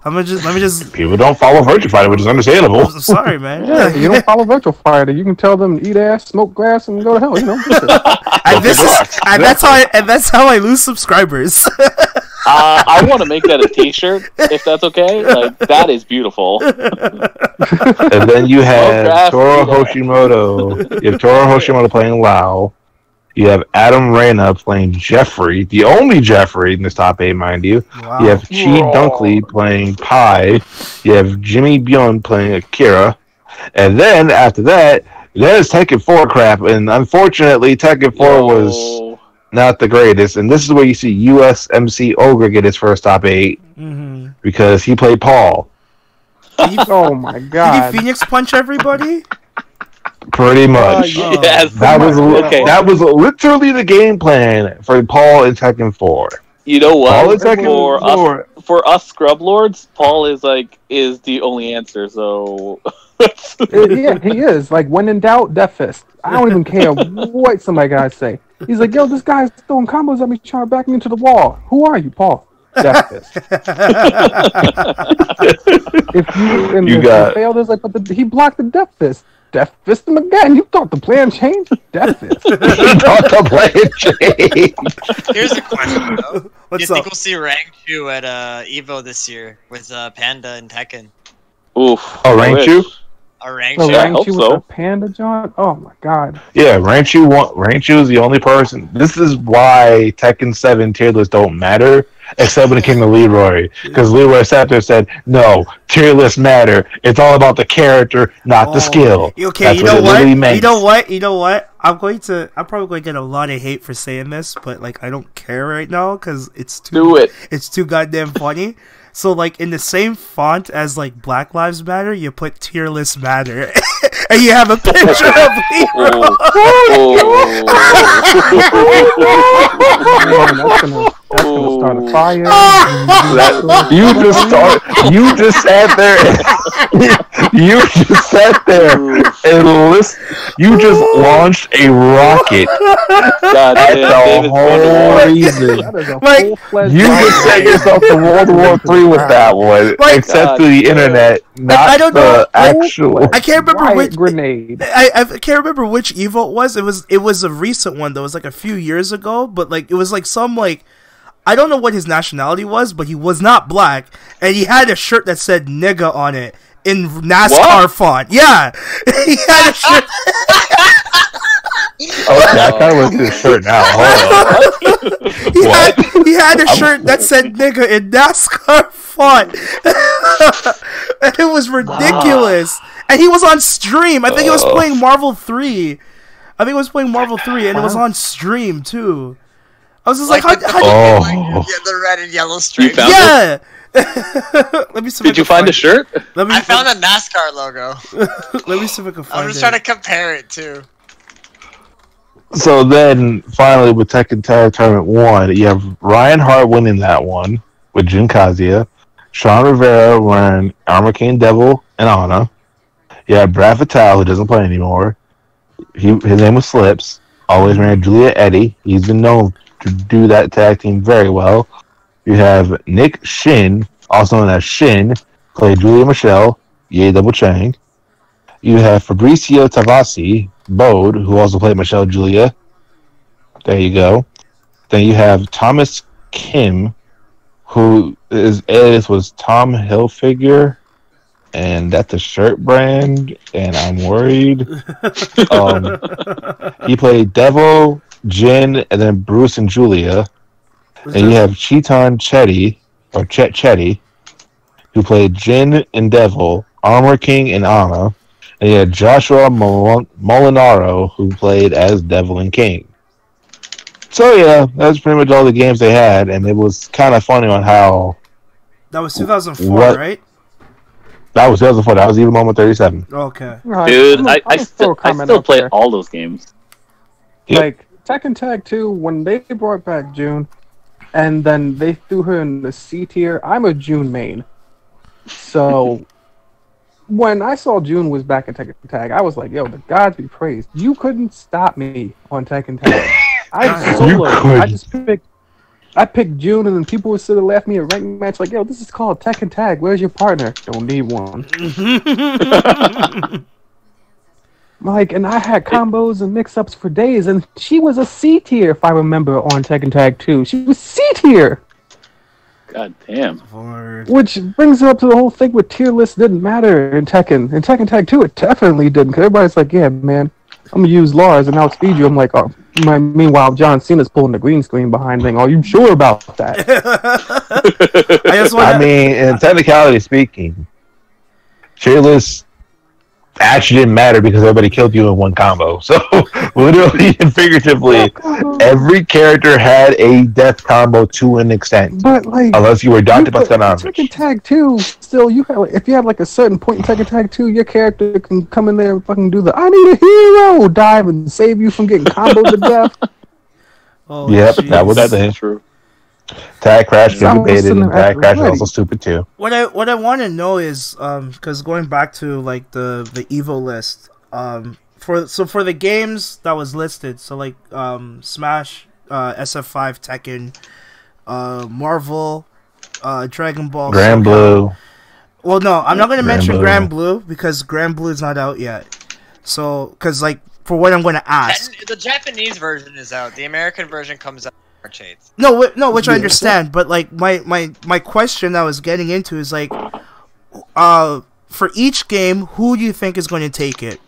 I'm gonna just let me just. People don't follow Virtual Fighter, which is understandable. I'm sorry, man. Yeah, you don't follow Virtual Fighter. You can tell them eat ass, smoke grass, and go to hell. You know. and this is, and that's how I, and that's how I lose subscribers. Uh, I want to make that a T-shirt if that's okay. Like that is beautiful. and then you have grass, Toro. Hoshimoto. You have Toro Hoshimoto playing Lao. You have Adam Reyna playing Jeffry, the only Jeffry in this top eight, mind you. wow. You have Chi Dunkley playing Pai. You have Jimmy Bjorn playing Akira. And then after that, there's Tekken 4 crap. And unfortunately, Tekken 4 was not the greatest. And this is where you see USMC Ogre get his first top eight hmm because he played Paul. Did he, oh my god. did he. Phoenix punch everybody? Pretty much. yeah. Yes. That was okay. that was literally the game plan for Paul in Tekken 4. You know Paul in what? Tekken For us, for us scrub lords, Paul is like is the only answer. So Uh, yeah, he is. Like when in doubt, Death Fist. I don't even care what somebody guys say. He's like, yo, this guy's throwing combos at me, trying to back me into the wall. Who are you, Paul? Death Fist. if you and You if got- you failed, it's like, but the, he blocked the Death Fist. Death Fist him again. You thought the plan changed? Death Fist. Don't play it, Jake. Here's a question though. Do you What's think up? we'll see rank two at uh, Evo this year with uh, Panda and Tekken? oof. Oh, I you? A rank The Yeah, I rank you so. with the panda, John. Oh my god. Yeah, Rangchu want Rangchu is the only person. This is why Tekken Seven tier lists don't matter, except when it came to Leroy, because Leroy sat there and said, "No, tier lists matter. It's all about the character, not the Oh, skill." Okay, That's you what know it what? literally You know what? You know what? I'm going to. I'm probably going to get a lot of hate for saying this, but like I don't care right now because it's too. Do it. It's too goddamn funny. So like in the same font as like Black Lives Matter, you put Tier List Matter, and you have a picture of Leroy. Oh. Oh. Man, that's gonna that's gonna start a fire. That- you just start. You just sat there. you just sat there and list. You just launched a rocket God at damn, the David's going to war. whole reason. That is a Like, full-fledged You just set yourself to World War Three with that one, Like- except through the internet, not I don't the know. actual. I can't remember Riot which grenade. I, I can't remember which Evo it was. It was it was a recent one though. It was like a few years ago, but like it was like some like I don't know what his nationality was, but he was not black, and he had a shirt that said "nigga" on it in NASCAR What? font. Yeah, he had a shirt. Okay, I kind of look at his shirt now. Hold on. He What? had, he had a shirt that said "nigga" in NASCAR font, and it was ridiculous. And he was on stream. I think he was oh. playing Marvel Three. I think he was playing Marvel Three, and it was on stream too. I was just like, Like how, the- how Oh. Like, yeah, the red and yellow stripes. found yeah. let me see. Did you can find a shirt? Let me. I found a NASCAR logo. Let me see if I can find it. I'm just it. trying to compare it too. So then, finally, with Tekken Tag Tournament 1, you have Ryan Hart winning that one with Jin Kazuya. Sean Rivera wearing Armor King Devil and Anna. You have Brad Fatal, who doesn't play anymore. He His name was Slips. Always ran Julia Eddy. He's been known to do that tag team very well. You have Nick Shin, also known as Shin, played Julia Michelle, Ye Double Chang. You have Fabricio Tavasi, Bode, who also played Michelle Julia. There you go. Then you have Thomas Kim, who is alias was Tom Hilfiger, and that's a shirt brand, and I'm worried. um, he played Devil, Jin, and then Bruce and Julia. And you have Chetan Chetty, or Chet Chetty, who played Jin and Devil, Armor King and Anna. And you had Joshua Mol- Molinaro, who played as Devil and King. So yeah, that's pretty much all the games they had, and it was kind of funny on how That was 2004, What? right? that was 2004. That was Evo Moment 37. Okay. Right, Dude, I'm I, I, I'm gonna throw still, a I comment still play there. all those games. Yep. Like Tekken Tag 2, when they brought back Jun, and then they threw her in the C tier. I'm a Jun main, so when I saw Jun was back in Tekken Tag, I was like, "Yo, the gods be praised! You couldn't stop me on Tekken Tag. I soloed. I just picked." I picked Jun, and then people would sit and laugh at me at rank match like, "Yo, this is called Tekken Tag. Where's your partner? Don't need one." Like, and I had combos and mix-ups for days, and she was a C tier, if I remember, on Tekken Tag 2. She was C tier, God damn. For which brings it up to the whole thing with tier lists didn't matter in Tekken. In Tekken Tag 2, it definitely didn't, because everybody's like, yeah, man, I'm gonna use Lars and outspeed you. I'm like, oh. My, meanwhile, John Cena's pulling the green screen behind thing. Are you sure about that? I just want. I mean, in technicality speaking, Fearless actually didn't matter because everybody killed you in one combo. So literally and figuratively, every character had a death combo to an extent, But like, unless you were Dr. You put- Bosconovitch. Tekken Tag 2, still, you have, if you have like a certain point in Tekken Tag 2, your character can come in there and fucking do the I need a hero dive and save you from getting comboed to death. Oh, Yep, jeez. that was That's the thing. true. Tag Crash Sounds stupid, and cinematic Tag Crash is also stupid too. What I what I want to know is um because going back to like the the Evo list um for so for the games that was listed so like um Smash uh SF5 Tekken uh Marvel uh Dragon Ball Granblue. Well, no, I'm not going to mention Blue. Granblue because Granblue is not out yet. So because like for what I'm going to ask. That- the Japanese version is out. The American version comes out March 8th. No, wh- no, which I understand, but like my my my question I was getting into is like, uh, for each game, who do you think is going to take it?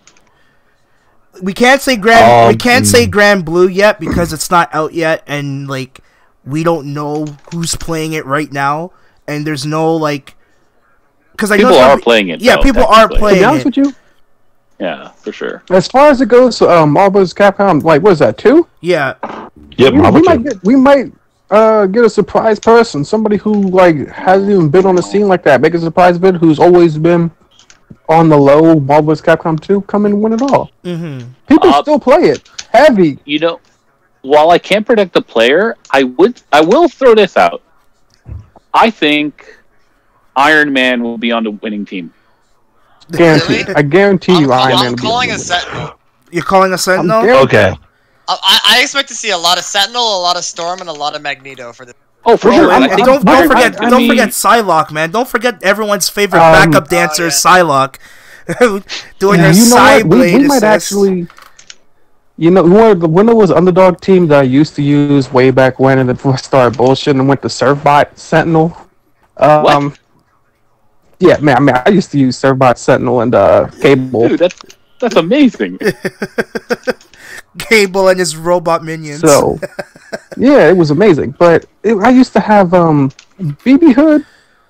We can't say Grand, we Um, can't say Granblue yet because it's not out yet, and like we don't know who's playing it right now, and there's no like, because I know People it's are be- playing it. Yeah, though, people are technically. To playing be honest it. with you, Yeah, for sure. as far as it goes, uh, Marvel's Capcom, like, what is that, two? Yeah, Yep, we, Marvel we might get, we might uh, get a surprise person, somebody who like hasn't even been on the scene like that. Make a surprise bid who's always been on the low. Marvel's Capcom two, come and win it all. mm-hmm. People Uh, still play it heavy. You know, while I can't predict the player, I would I will throw this out. I think Iron Man will be on the winning team. Guarantee. Really? I guarantee you, I'm, Iron I'm Man. will be calling a the- Sentinel. You're calling a Sentinel? guaranteed- Okay. I, I expect to see a lot of Sentinel, a lot of Storm, and a lot of Magneto for the. Oh, for Oh, sure. and, I don't don't forget I don't mean- forget Psylocke, man. Don't forget everyone's favorite Um, backup Oh, dancer, yeah. Psylocke, doing Yeah, her you know side what? We, we might actually. You know, one of the one of those underdog teams that I used to use way back when, and then before I started bullshitting and went to Servbot Sentinel. Um, Yeah, man. I mean, I used to use Servbot Sentinel and uh, Cable. Dude, that's that's amazing. Cable and his robot minions. So, yeah, it was amazing. But it, I used to have um, BB Hood.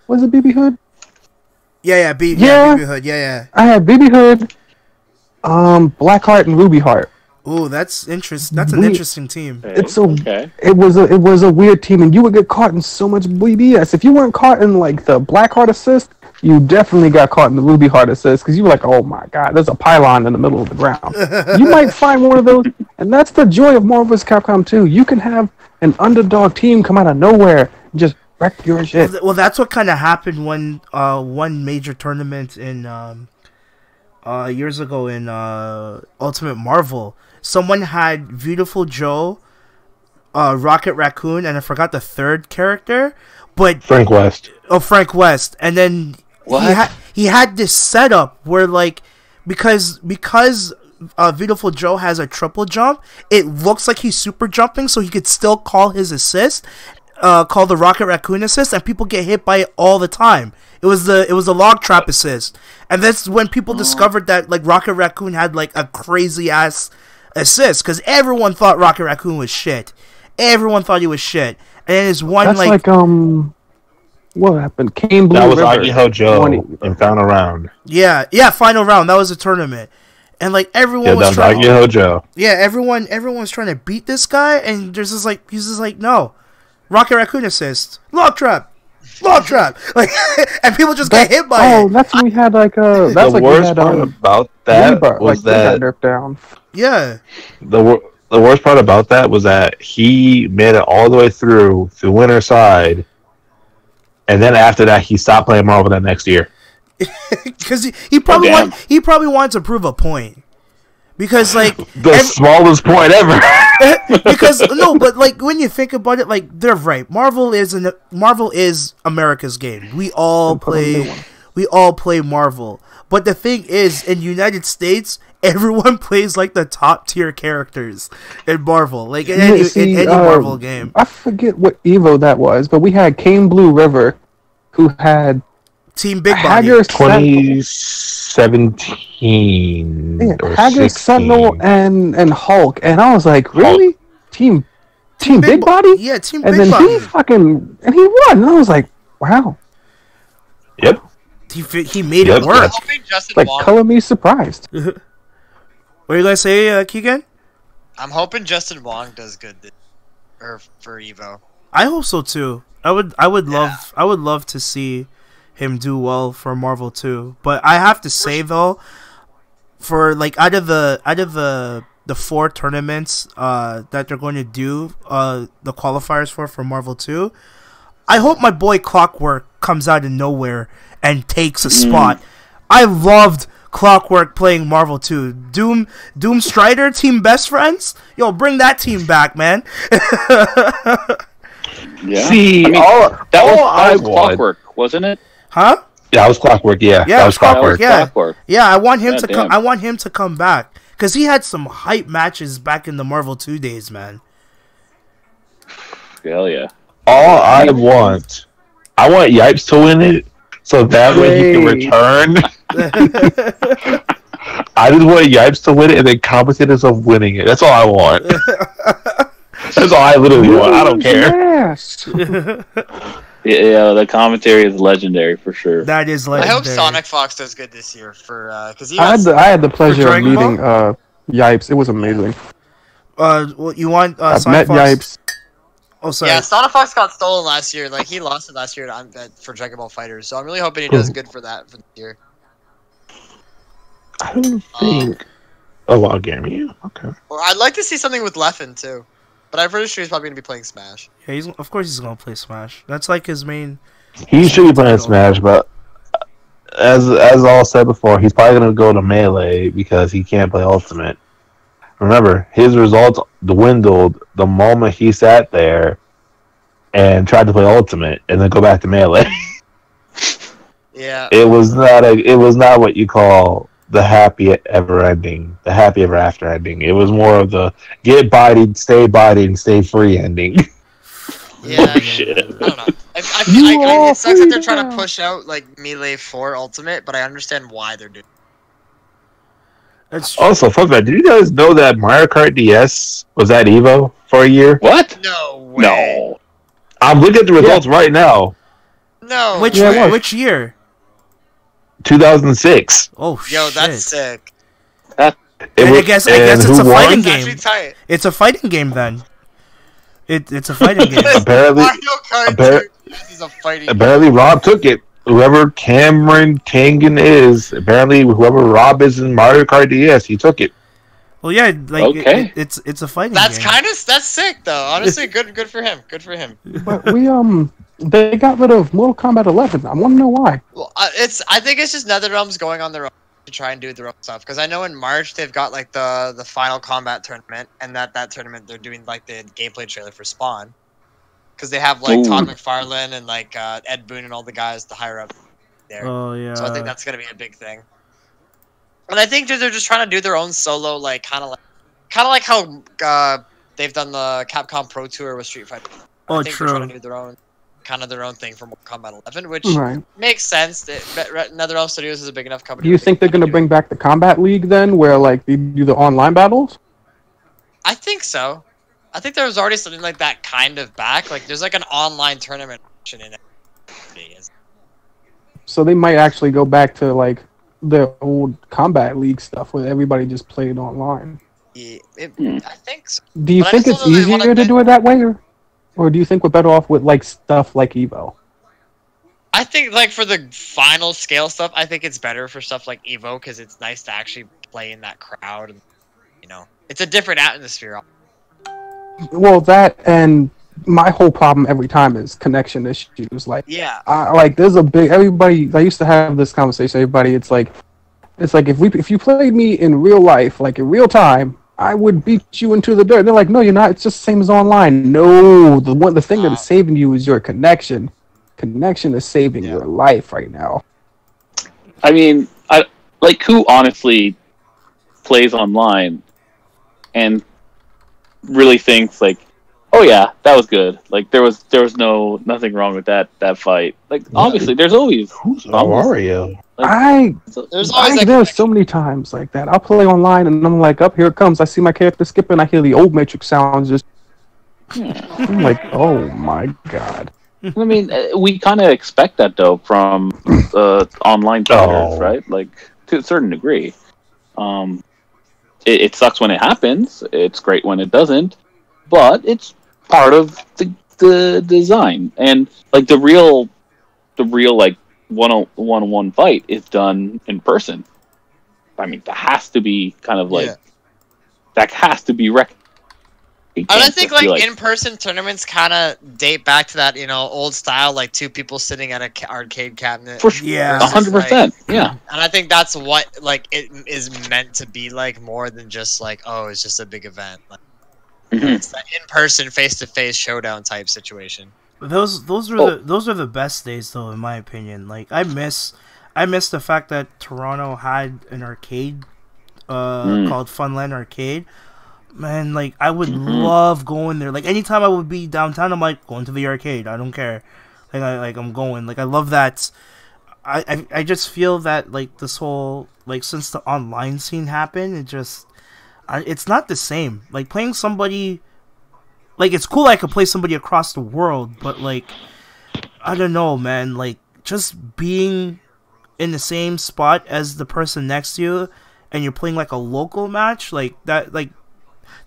Was it BB Hood? yeah, yeah, B, yeah, Yeah. BB Hood, yeah, yeah. I had BB Hood, um, Blackheart, and Ruby Heart. yeah. Ooh, that's interest. That's an We- interesting team. It's a okay. it was a it was a weird team, and you would get caught in so much BBS. If you weren't caught in like the Black Heart assist, you definitely got caught in the Ruby Heart it says because you were like, oh my god, there's a pylon in the middle of the ground. you might find one of those, and that's the joy of Marvel's Capcom 2. You can have an underdog team come out of nowhere and just wreck your shit. Well, that's what kind of happened when uh one major tournament in um uh years ago in uh Ultimate Marvel. Someone had Beautiful Joe, uh Rocket Raccoon, and I forgot the third character, but Frank West. oh Frank West, and then he had he had this setup where like because because uh, Beautiful Joe has a triple jump, it looks like he's super jumping, so he could still call his assist, uh, call the Rocket Raccoon assist, and people get hit by it all the time. It was the it was the log trap assist, and that's when people discovered that like Rocket Raccoon had like a crazy ass assist because everyone thought Rocket Raccoon was shit. Everyone thought he was shit, and then his one That's like, like, um, what happened? Cane Blue That was River. Agiho Joe Twenty- and found around. Yeah, yeah, final round. That was a tournament, and like everyone Yeah, was trying. Agiho Joe. Yeah, everyone, everyone's trying to beat this guy, and there's just like he's just like no, Rocket Raccoon assist, log trap, log trap, like, and people just get hit by Oh, it. that's when we had like uh, that's the like worst had, part um, about that Ladybug, was like, that got nerfed down. Yeah, the wor- the worst part about that was that he made it all the way through the winner side, and then after that he stopped playing Marvel that next year. because he, he probably damn. want, he probably wanted to prove a point. Because like The ev- smallest point ever. because no, but like when you think about it, like they're right. Marvel is an Marvel is America's game. We all put a new play one. We all play Marvel. But the thing is, in United States, everyone plays like the top tier characters in Marvel, like in Yeah, any, see, in any uh, Marvel game. I forget what Evo that was, but we had KaneBlueRiver, who had Team Big Body. Hager 2017 yeah, or Hager 16. Sentinel and and Hulk, and I was like, really, team Team Big Bo- Body, Yeah, Team and Big then he fucking and he won, and I was like, wow, Yep. He, fi- he made Yep, it work. that's- hoping Justin like Wong. color me surprised. What are you gonna say, uh, Keegan? I'm hoping Justin Wong does good this, or for Evo. I hope so too. I would I would love I would love to see him do well for Marvel too. But I have to say though, for like out of the out of the the four tournaments uh, that they're going to do uh, the qualifiers for for Marvel Two. I hope my boy Clockwork comes out of nowhere and takes a mm. spot. I loved Clockwork playing Marvel 2. Doom Doom Strider team best friends? Yo, bring that team back, man. Yeah. See, I mean, all, that was, all I was want. clockwork, wasn't it? huh? Yeah, that was clockwork. Yeah, Yeah, that it was was Clockwork, clockwork. yeah. Clockwork. Yeah, I want him God to come. I want him to come back cuz he had some hype matches back in the Marvel 2 days, man. Hell yeah. All I want, I want Yipes to win it, so that way he can return. I just want Yipes to win it and then compensate himself winning it. That's all I want. That's all I literally want. I don't care. Yes. Yeah, yeah, the commentary is legendary for sure. that is I legendary. hope Sonic Fox does good this year for uh because he I had the I had the pleasure of meeting uh Yipes. It was amazing. Uh well, you want uh I've Sonic met Fox? Yipes. Oh, sorry. yeah Sonic Fox got stolen last year. Like he lost it last year to, um, uh, for Dragon Ball Fighters. So I'm really hoping he does good for that for this year. I don't think. Oh, wow, Gary. Okay. Or I'd like to see something with Leffen too, but I'm pretty sure he's probably gonna be playing Smash. Yeah, he's of course he's going to play Smash. That's like his main He should be playing Smash, but as as all said before, he's probably gonna go to melee because he can't play Ultimate. Remember, his results dwindled the moment he sat there and tried to play Ultimate and then go back to melee. Yeah. it was not a it was not what you call the happy ever ending, the happy ever after ending. It was more of the get bodied, stay bodied, and stay free ending. Yeah. Oh, shit. I don't know. I, I, You I, I, are it sucks that they're trying to push out like Melee 4 Ultimate, but I understand why they're doing. That's true. Also, fun fact: Did you guys know that Mario Kart DS was at Evo for a year? What? No way. No. I'm looking at the results right now. No. which Yeah, it which year? 2006. Oh Yo, shit. that's sick. It And I was- guess- I guess it's a fighting It's game. actually. It's a fighting game then. It it's a fighting game. Apparently, Mario Kart appar- 2 is a fighting. apparently Rob took it. Whoever Cameron Kangan is, apparently whoever Rob is in Mario Kart DS, he took it. Well, yeah, like Okay. it- it's it's a fighting That's kind of that's sick though. Honestly, good good for him. Good for him. But we um they got rid of Mortal Kombat 11. I want to know why. Well, uh, it's I think it's just NetherRealms going on their own to try and do their own stuff because I know in March they've got like the the Final Kombat tournament and that that tournament they're doing like the gameplay trailer for Spawn because they have like Todd McFarlane and like uh, Ed Boon and all the guys the higher up there. Oh yeah. So I think that's gonna be a big thing. And I think that they're just trying to do their own solo, like kind of like, kind of like how uh, they've done the Capcom Pro Tour with Street Fighter. Oh, I think they're trying true. to do their own, kind of their own thing for Mortal Kombat 11, which Right. makes sense. That Re- Re- NetherRealm Studios is a big enough company. Do you think they're gonna bring back the Kombat League then, where like they do the online battles? I think so. I think there was already something like that kind of back. Like there's like an online tournament option in it. So they might actually go back to like the old Kombat League stuff where everybody just played online. Yeah, it, Hmm. I think so. Do you But think it's really easier wanna to do it that way, or, or do you think we're better off with like stuff like Evo? I think like for the final scale stuff, I think it's better for stuff like Evo because it's nice to actually play in that crowd. And, you know, it's a different atmosphere. Well, that and my whole problem every time is connection issues. Like, Yeah, I, like there's a big everybody. I used to have this conversation. Everybody, it's like, it's like if we if you played me in real life, like in real time, I would beat you into the dirt. They're like, no, you're not. It's just the same as online. No, the one the thing that is saving you is your connection. Connection is saving Yeah. your life right now. I mean, I like who honestly plays online and really thinks like, oh yeah, that was good. Like there was there was no nothing wrong with that that fight. Like obviously, there's always Who's Mario? I there's always I, like there's so many times like that. I'll play online and I'm like, up here it comes. I see my character skipping. I hear the old Matrix sounds. Just I'm like, oh my god. I mean, uh, we kind of expect that though from uh, online players, Oh. right? Like to a certain degree. Um, it, it sucks when it happens. It's great when it doesn't, but it's part of the the design. And like the real, the real like one on one on one fight is done in person. I mean, that has to be kind of like Yeah. that has to be rec. You And I can't think just be like, in-person tournaments kind of date back to that, you know, old style, like two people sitting at a ca- arcade cabinet. for sure, Yeah. a hundred percent, yeah. And I think that's what like it is meant to be like more than just like oh it's just a big event. Like, Mhm. it's that in-person, face-to-face showdown type situation. Those those are Oh. the those are the best days though in my opinion. Like I miss I miss the fact that Toronto had an arcade uh Mm. called Funland Arcade. Man, like I would Mhm. love going there. Like anytime I would be downtown, I'm like going to the arcade. I don't care. Like I like I'm going. Like I love that. I, I I just feel that like this whole like since the online scene happened, it just I, it's not the same. Like playing somebody like it's cool I could play somebody across the world, but like I don't know, man, like just being in the same spot as the person next to you and you're playing like a local match, like that like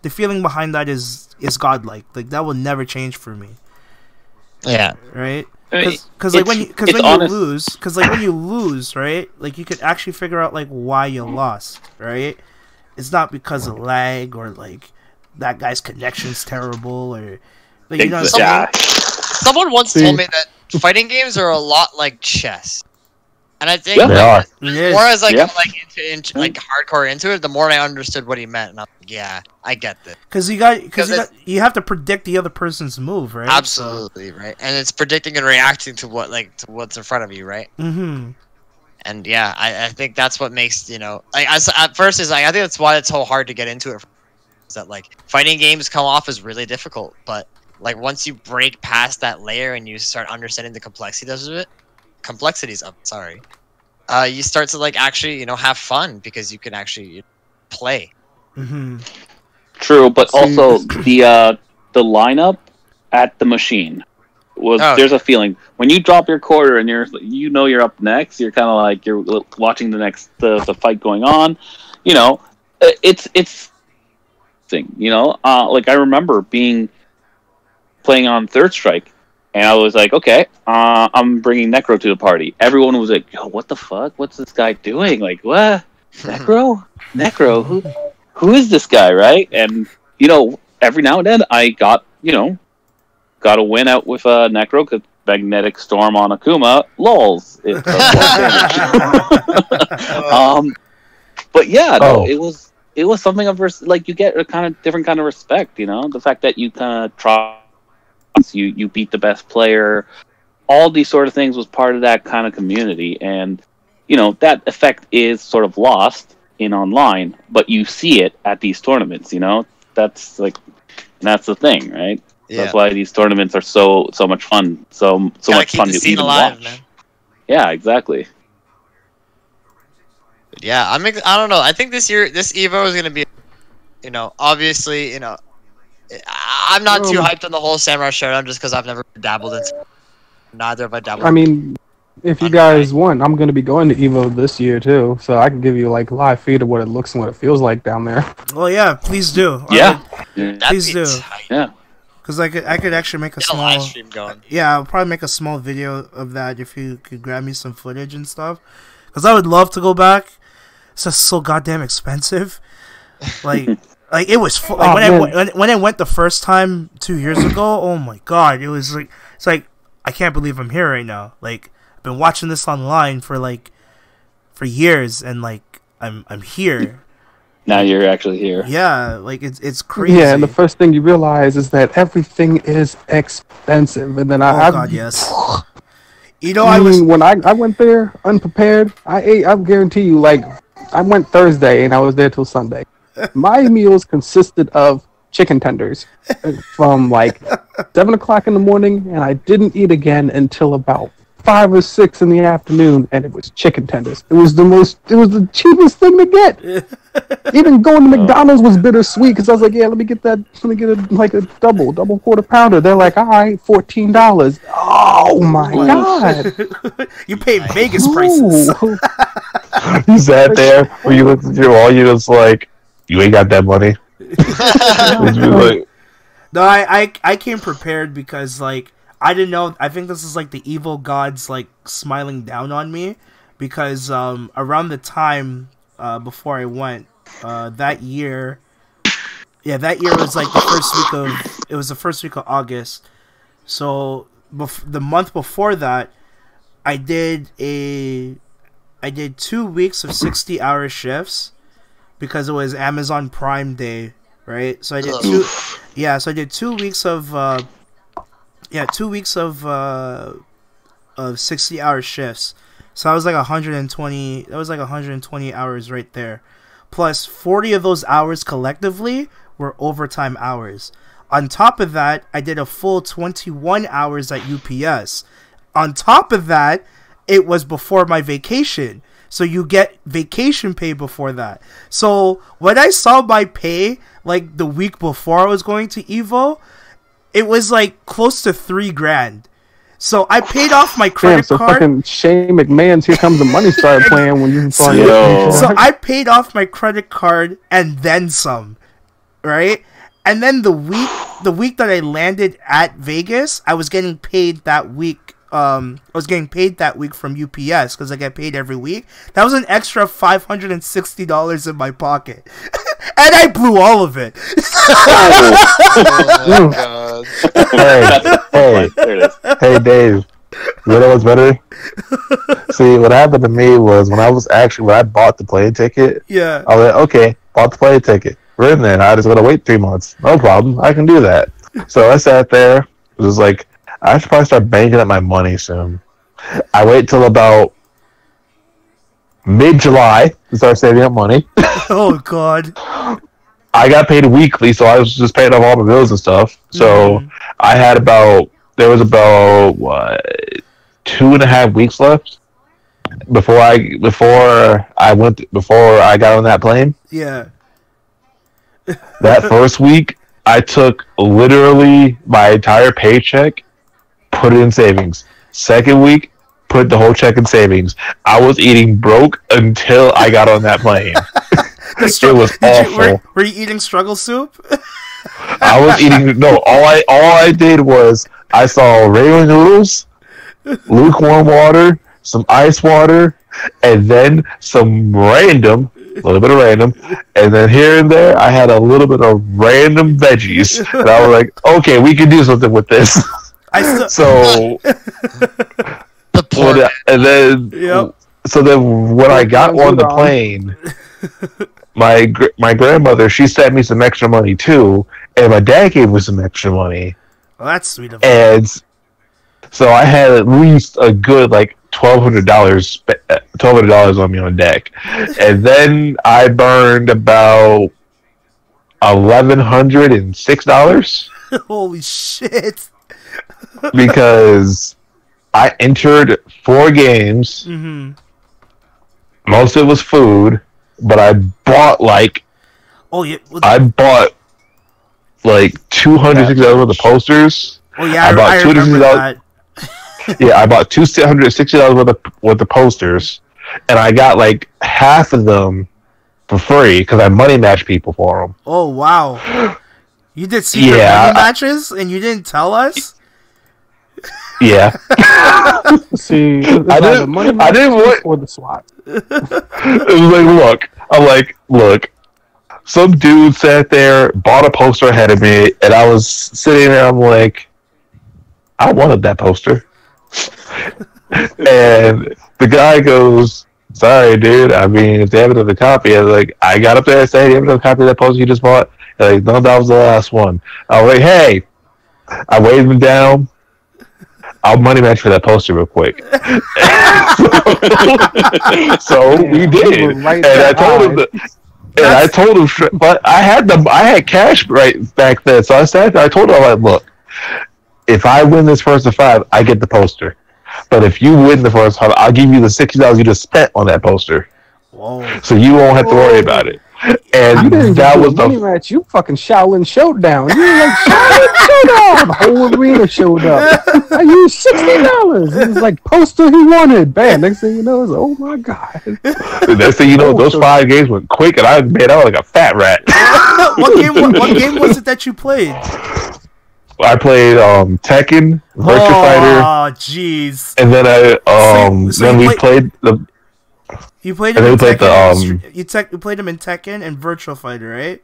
the feeling behind that is is godlike. Like that will never change for me, Yeah. right? Because like when you because when honest- you lose, because like when you lose, right? Like you could actually figure out like why you lost, right? It's not because of lag or like that guy's connection's terrible or like, you know. Exa- what I'm saying? yeah. Someone once See- told me that fighting games are a lot like chess, and I think Yeah. They like, are. The more as I Yeah. got like into, into like hardcore into it, the more I understood what he meant, and I'm like, yeah, I get this. Because you got because you, got, you have to predict the other person's move, right? Absolutely right, and it's predicting and reacting to what like to what's in front of you, right? mm-hmm. And yeah, I, I think that's what makes you know like as, at first is like I think that's why it's so hard to get into it. Is that like fighting games come off as really difficult, but like once you break past that layer and you start understanding the complexities of it, complexities of sorry, uh, you start to like actually you know have fun because you can actually play. Mm-hmm. True, but also the uh, the lineup at the machine was Oh, there's a feeling when you drop your quarter and you're you know you're up next. You're kind of like you're watching the next the, the fight going on. You know, Uh, it's it's thing. You know, uh, like I remember being playing on Third Strike. And I was like, okay, uh, I'm bringing Necro to the party. Everyone was like, yo, what the fuck? What's this guy doing? Like, what? Necro? Necro? Who? Who is this guy? Right? And you know, every now and then I got, you know, got a win out with uh, Necro because Magnetic Storm on Akuma. Lols. It does more damage. um, but yeah, no, Oh. it was it was something of res- like you get a kind of different kind of respect. You know, the fact that you kind of try, you you beat the best player, all these sort of things was part of that kind of community, and you know that effect is sort of lost in online, but you see it at these tournaments. You know, that's like that's the thing, right? Yeah, That's why these tournaments are so so much fun, so so gotta much fun to scene even alive, watch. man. Yeah, exactly. Yeah, I'm. Ex- I don't know. I think this year, this Evo is gonna be, you know, obviously, you know, I- I'm not too Um, hyped on the whole Samurai Shodown just because I've never dabbled in. Neither have I dabbled. I mean, if you guys want, I'm gonna be going to Evo this year too, so I can give you like live feed of what it looks and what it feels like down there. Well, yeah, please do. Yeah. That'd please be do. tight. Because I could I could actually make a Get a live small stream going. yeah I'll probably make a small video of that if you could grab me some footage and stuff. Because I would love to go back. It's just so goddamn expensive. Like like it was fu- like Oh, when I man. went, when, when I went the first time two years ago. Oh my god, it was like it's like I can't believe I'm here right now. Like I've been watching this online for like for years and like I'm I'm here. Now you're actually here. Yeah, like it's it's crazy. Yeah, and the first thing you realize is that everything is expensive, and then I, oh I god, yes. You know, I I mean, was when I, I went there unprepared, I ate. I guarantee you, like, I went Thursday and I was there till Sunday. My meals consisted of chicken tenders from like seven o'clock in the morning, and I didn't eat again until about five or six in the afternoon, and it was chicken tenders. It was the most. It was the cheapest thing to get. Even going to oh, McDonald's was bittersweet because I was like, yeah, let me get that. Let me get a like a double, double quarter pounder. They're like, all right, fourteen dollars. Oh my Ooh. god. you paid Vegas prices. You sat there where you looked at your wall, you just like, you ain't got that money. Like, No, I, I I came prepared because like I didn't know. I think this is like the evil gods like smiling down on me because um around the time uh before I went uh that year Yeah, that year was like the first week of it was the first week of August. So bef- the month before that, I did a I did two weeks of sixty hour shifts because it was Amazon Prime Day, right? So I did two yeah, so I did two weeks of uh yeah, two weeks of uh of sixty hour shifts. So I was like 120 that was like 120 hours right there. Plus 40 of those hours collectively were overtime hours. On top of that, I did a full 21 hours at UPS. On top of that, it was before my vacation. So you get vacation pay before that. So when I saw my pay like the week before I was going to Evo, it was like close to three grand. So I paid off my Damn, credit so card. fucking Shane McMahon's Here Comes the Money started playing when you saw Yo. your So I paid off my credit card and then some, right? And then the week the week that I landed at Vegas, I was getting paid that week. Um, I was getting paid that week from UPS because I get paid every week. That was an extra five hundred and sixty dollars in my pocket, and I blew all of it. Oh my god. Hey, hey, There it is. hey, Dave. You know what's better? See, what happened to me was when I was actually when I bought the plane ticket, yeah, I was like, okay, bought the plane ticket. We're in there. I just gotta wait three months. No problem. I can do that. So I sat there. It was like I should probably start banking up my money soon. I wait till about mid July to start saving up money. oh god, I got paid weekly, so I was just paying off all my bills and stuff. So Mhm. I had about there was about what two and a half weeks left before I before I went before I got on that plane. yeah, That first week, I took literally my entire paycheck, put it in savings. Second week, put the whole check in savings. I was eating broke until I got on that plane. The it was did you, were, awful. were you eating struggle soup? I was eating no. All I all I did was I saw ramen noodles, lukewarm water, some ice water, and then some random, a little bit of random, and then here and there I had a little bit of random veggies, and I was like, okay, we can do something with this. I still, So The poor when- and then Yep. so then when I got on the plane, my gr- my grandmother she sent me some extra money too, and my dad gave me some extra money. well, that's sweet of you. and so I had at least a good like twelve hundred dollars, uh, twelve hundred dollars on me on deck, and then I burned about eleven hundred and six dollars Holy shit. Because I entered four games. hmm Most of it was food, but I bought like Oh yeah. well, I bought like two hundred sixty dollars worth of posters. oh yeah. I I, bought two remember different that. yeah, I bought two hundred sixty dollars worth of worth of posters, and I got like half of them for free because I money matched people for them. Oh wow. You did secret Yeah. money matches and you didn't tell us. Yeah, See, I didn't- money I didn't want- or the SWAT. it was like, look, I'm like, look. Some dude sat there, bought a poster ahead of me, and I was sitting there. I'm like, I wanted that poster, and the guy goes, "Sorry, dude. I mean, if they have another copy, I was like, I got up there and said, "Do you have another copy of that poster you just bought?" They're like, no, that was the last one. I was like, hey, I waved him down. I'll money match for that poster real quick. so we did, you right and I told him that. And I told him, but I had the I had cash right back then, so I said I told him, I'm like, look, if I win this first of five, I get the poster. But if you win the first five, I'll give you the sixty dollars you just spent on that poster, Whoa. so you won't have to worry about it. You And didn't that do was a money the match. You fucking Shaolin Showdown. You were like Shaolin Showdown. The whole arena showed up. I used sixty dollars. It was like poster he wanted. Bam. Next thing you know, it's oh my god. the next thing you know, Oh, those five games went quick, and I made out like a fat rat. what game? What, what game was it that you played? I played um, Tekken, Virtua Fighter, Oh, jeez. and then I um, So- so then we play- played the You played And him in then we played Tekken. the, and um, Str- you, tech, you played him in Tekken and Virtual Fighter, right?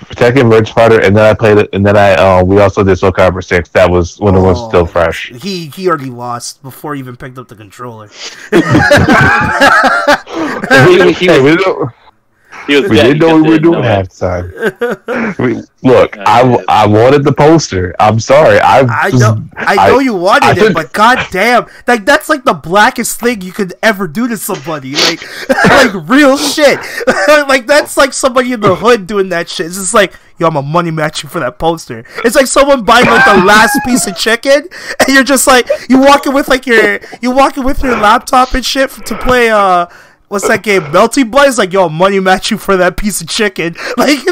Tekken Virtua Fighter, and then I played it, and then I uh, we also did Soul Calibur Six. That was when it was Oh. still fresh. He he already lost before he even picked up the controller. we, hey, we didn't, He was we dead, didn't know we were doing know it. halftime. We- Look, God I. I wanted the poster. I'm sorry. I I just- know I know you wanted I it, did- but goddamn, like that's like the blackest thing you could ever do to somebody. Like like real shit. like that's like somebody in the hood doing that shit. It's just like, yo, I'm a money match you for that poster. It's like someone buying like the last piece of chicken, and you're just like you walking with like your you walking with your laptop and shit to play uh. What's that game? Melty Blood is like, yo, money match you for that piece of chicken. Like,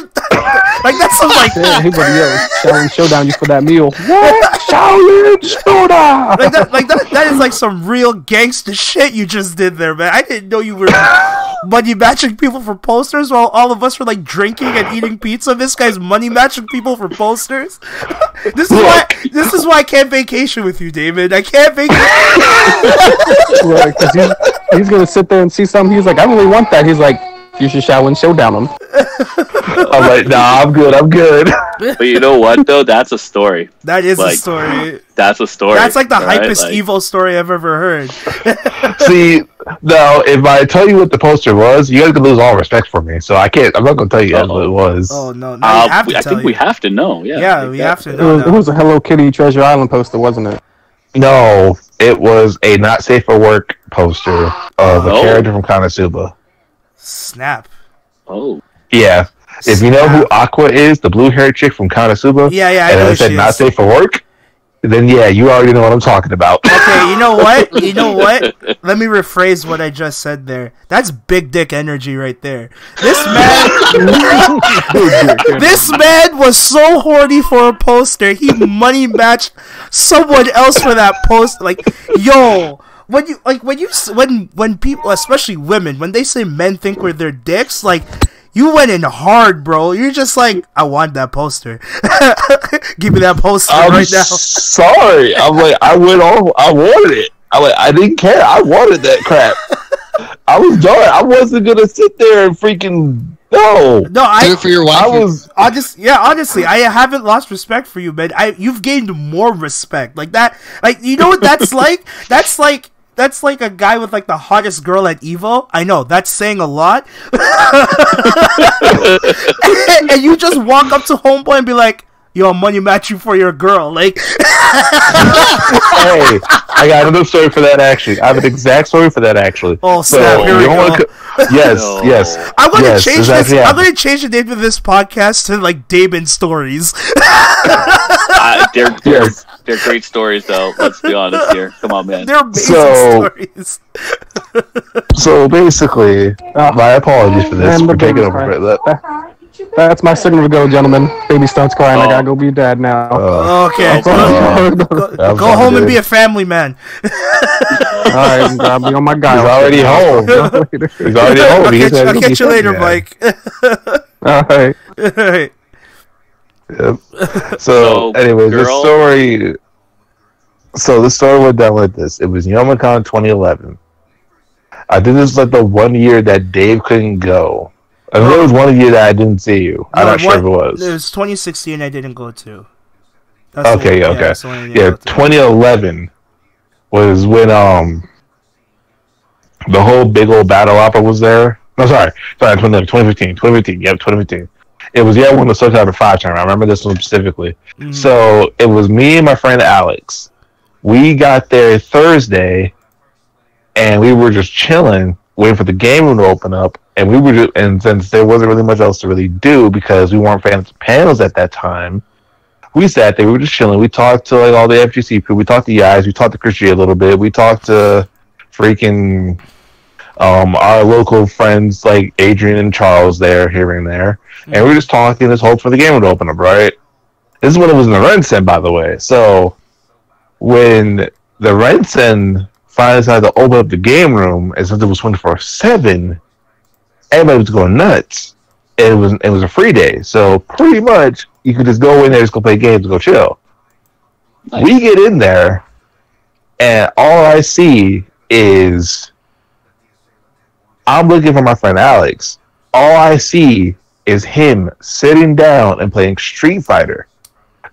like that's some like Yeah, he yo, Shaolin Showdown you for that meal. What? Shaolin Showdown! like that, like that, that is like some real gangster shit you just did there, man. I didn't know you were money matching people for posters while all of us were like drinking and eating pizza. This guy's money matching people for posters. this is why this is why I can't vacation with you, David. I can't vacation. Right, he's, he's gonna sit there and see something. He's like, I really want that. He's like, you should Shaolin Showdown him. I'm like, nah, I'm good. I'm good. But you know what though? That's a story. That is a story. That's a story. That's like the right? hypest Like, evil story I've ever heard. See, no, if I tell you what the poster was, you guys could lose all respect for me. So I can't. I'm not gonna tell you guys what it was. Oh no, now Uh, you have to we- I tell think we have to know. Yeah. Yeah, we have to It know. was, it was a Hello Kitty Treasure Island poster, wasn't it? No, it was a not safe for work poster of a Oh. character from Konosuba. Snap. Oh. Yeah. If you know who Aqua is, the blue haired chick from Konosuba, Yeah, yeah, I and know I said she not safe for work, then yeah, you already know what I'm talking about. Okay, you know what? You know what? Let me rephrase what I just said there. That's big dick energy right there. This man This man was so horny for a poster, he money matched someone else for that post. Like, yo, when you like when you when when people, especially women, when they say men think we're their dicks, like you went in hard, bro. You're just like, I want that poster. Give me that poster I'm right now. sorry. I'm like, I went on. I wanted it. I like, I didn't care. I wanted that crap. I was done. I wasn't gonna sit there and freaking no. No, I Do it for your wife. I was. I just yeah, honestly, I haven't lost respect for you, man. I you've gained more respect. Like that like you know what that's like? That's like that's like a guy with like the hottest girl at Evo. I know, that's saying a lot. and you just walk up to homeboy and be like, yo, money match you for your girl. Like hey, I got another story for that. Actually, I have an exact story for that. Actually. Oh snap, here we you wanna go. co- yes, No. yes. I'm gonna yes, change this this. actually I'm gonna change the name of this podcast to like Damon Stories. Uh, they're, they're, Yes. They're great stories, though. Let's be honest here. Come on, man. They're amazing So- stories. So basically, Ah. my apologies for this And the for taking over. for that. That- That's my signal to go, gentlemen. Baby starts crying. I Oh. gotta go be dad now. Uh, Okay, Oh, go, uh, go, go home and be a family man. Alright, I'll be on my guy. He's already home. He's already home. I'll He catch, I'll catch you later, yeah. Mike. Alright. Alright. Yep. So, So, anyways, the story. So the story went down like this. It was Youmacon 2011. I think this was like the one year that Dave couldn't go. I think it was one year that I didn't see you. I'm No, not sure if it was. It was 2016. I didn't go to. That's Okay, one- okay. that's the one I didn't Yeah, 2011 was when um the whole big old battle opera was there. No, sorry, sorry, 2015, 2015. Yep, 2015. It was yeah, when the Soul Calibur five tournament. I remember this one specifically. Mhm. So it was me and my friend Alex. We got there Thursday, and we were just chilling, waiting for the game room to open up. And we were, just, and since there wasn't really much else to really do because we weren't fans of panels at that time, we sat there. We were just chilling. We talked to like all the FGC people. We talked to guys. We talked to Chris G a little bit. We talked to freaking um, our local friends like Adrian and Charles there here and there, and we were just talking. Just hope for the game would open up, right? This is when it was in the RenCen, by the way. So when the RenCen finally decided to open up the game room, and since it was twenty four seven, everybody was going nuts. It was it was a free day, so pretty much you could just go in there, just go play games, go chill. Nice. We get in there, and all I see is I'm looking for my friend Alex. All I see is him sitting down and playing Street Fighter.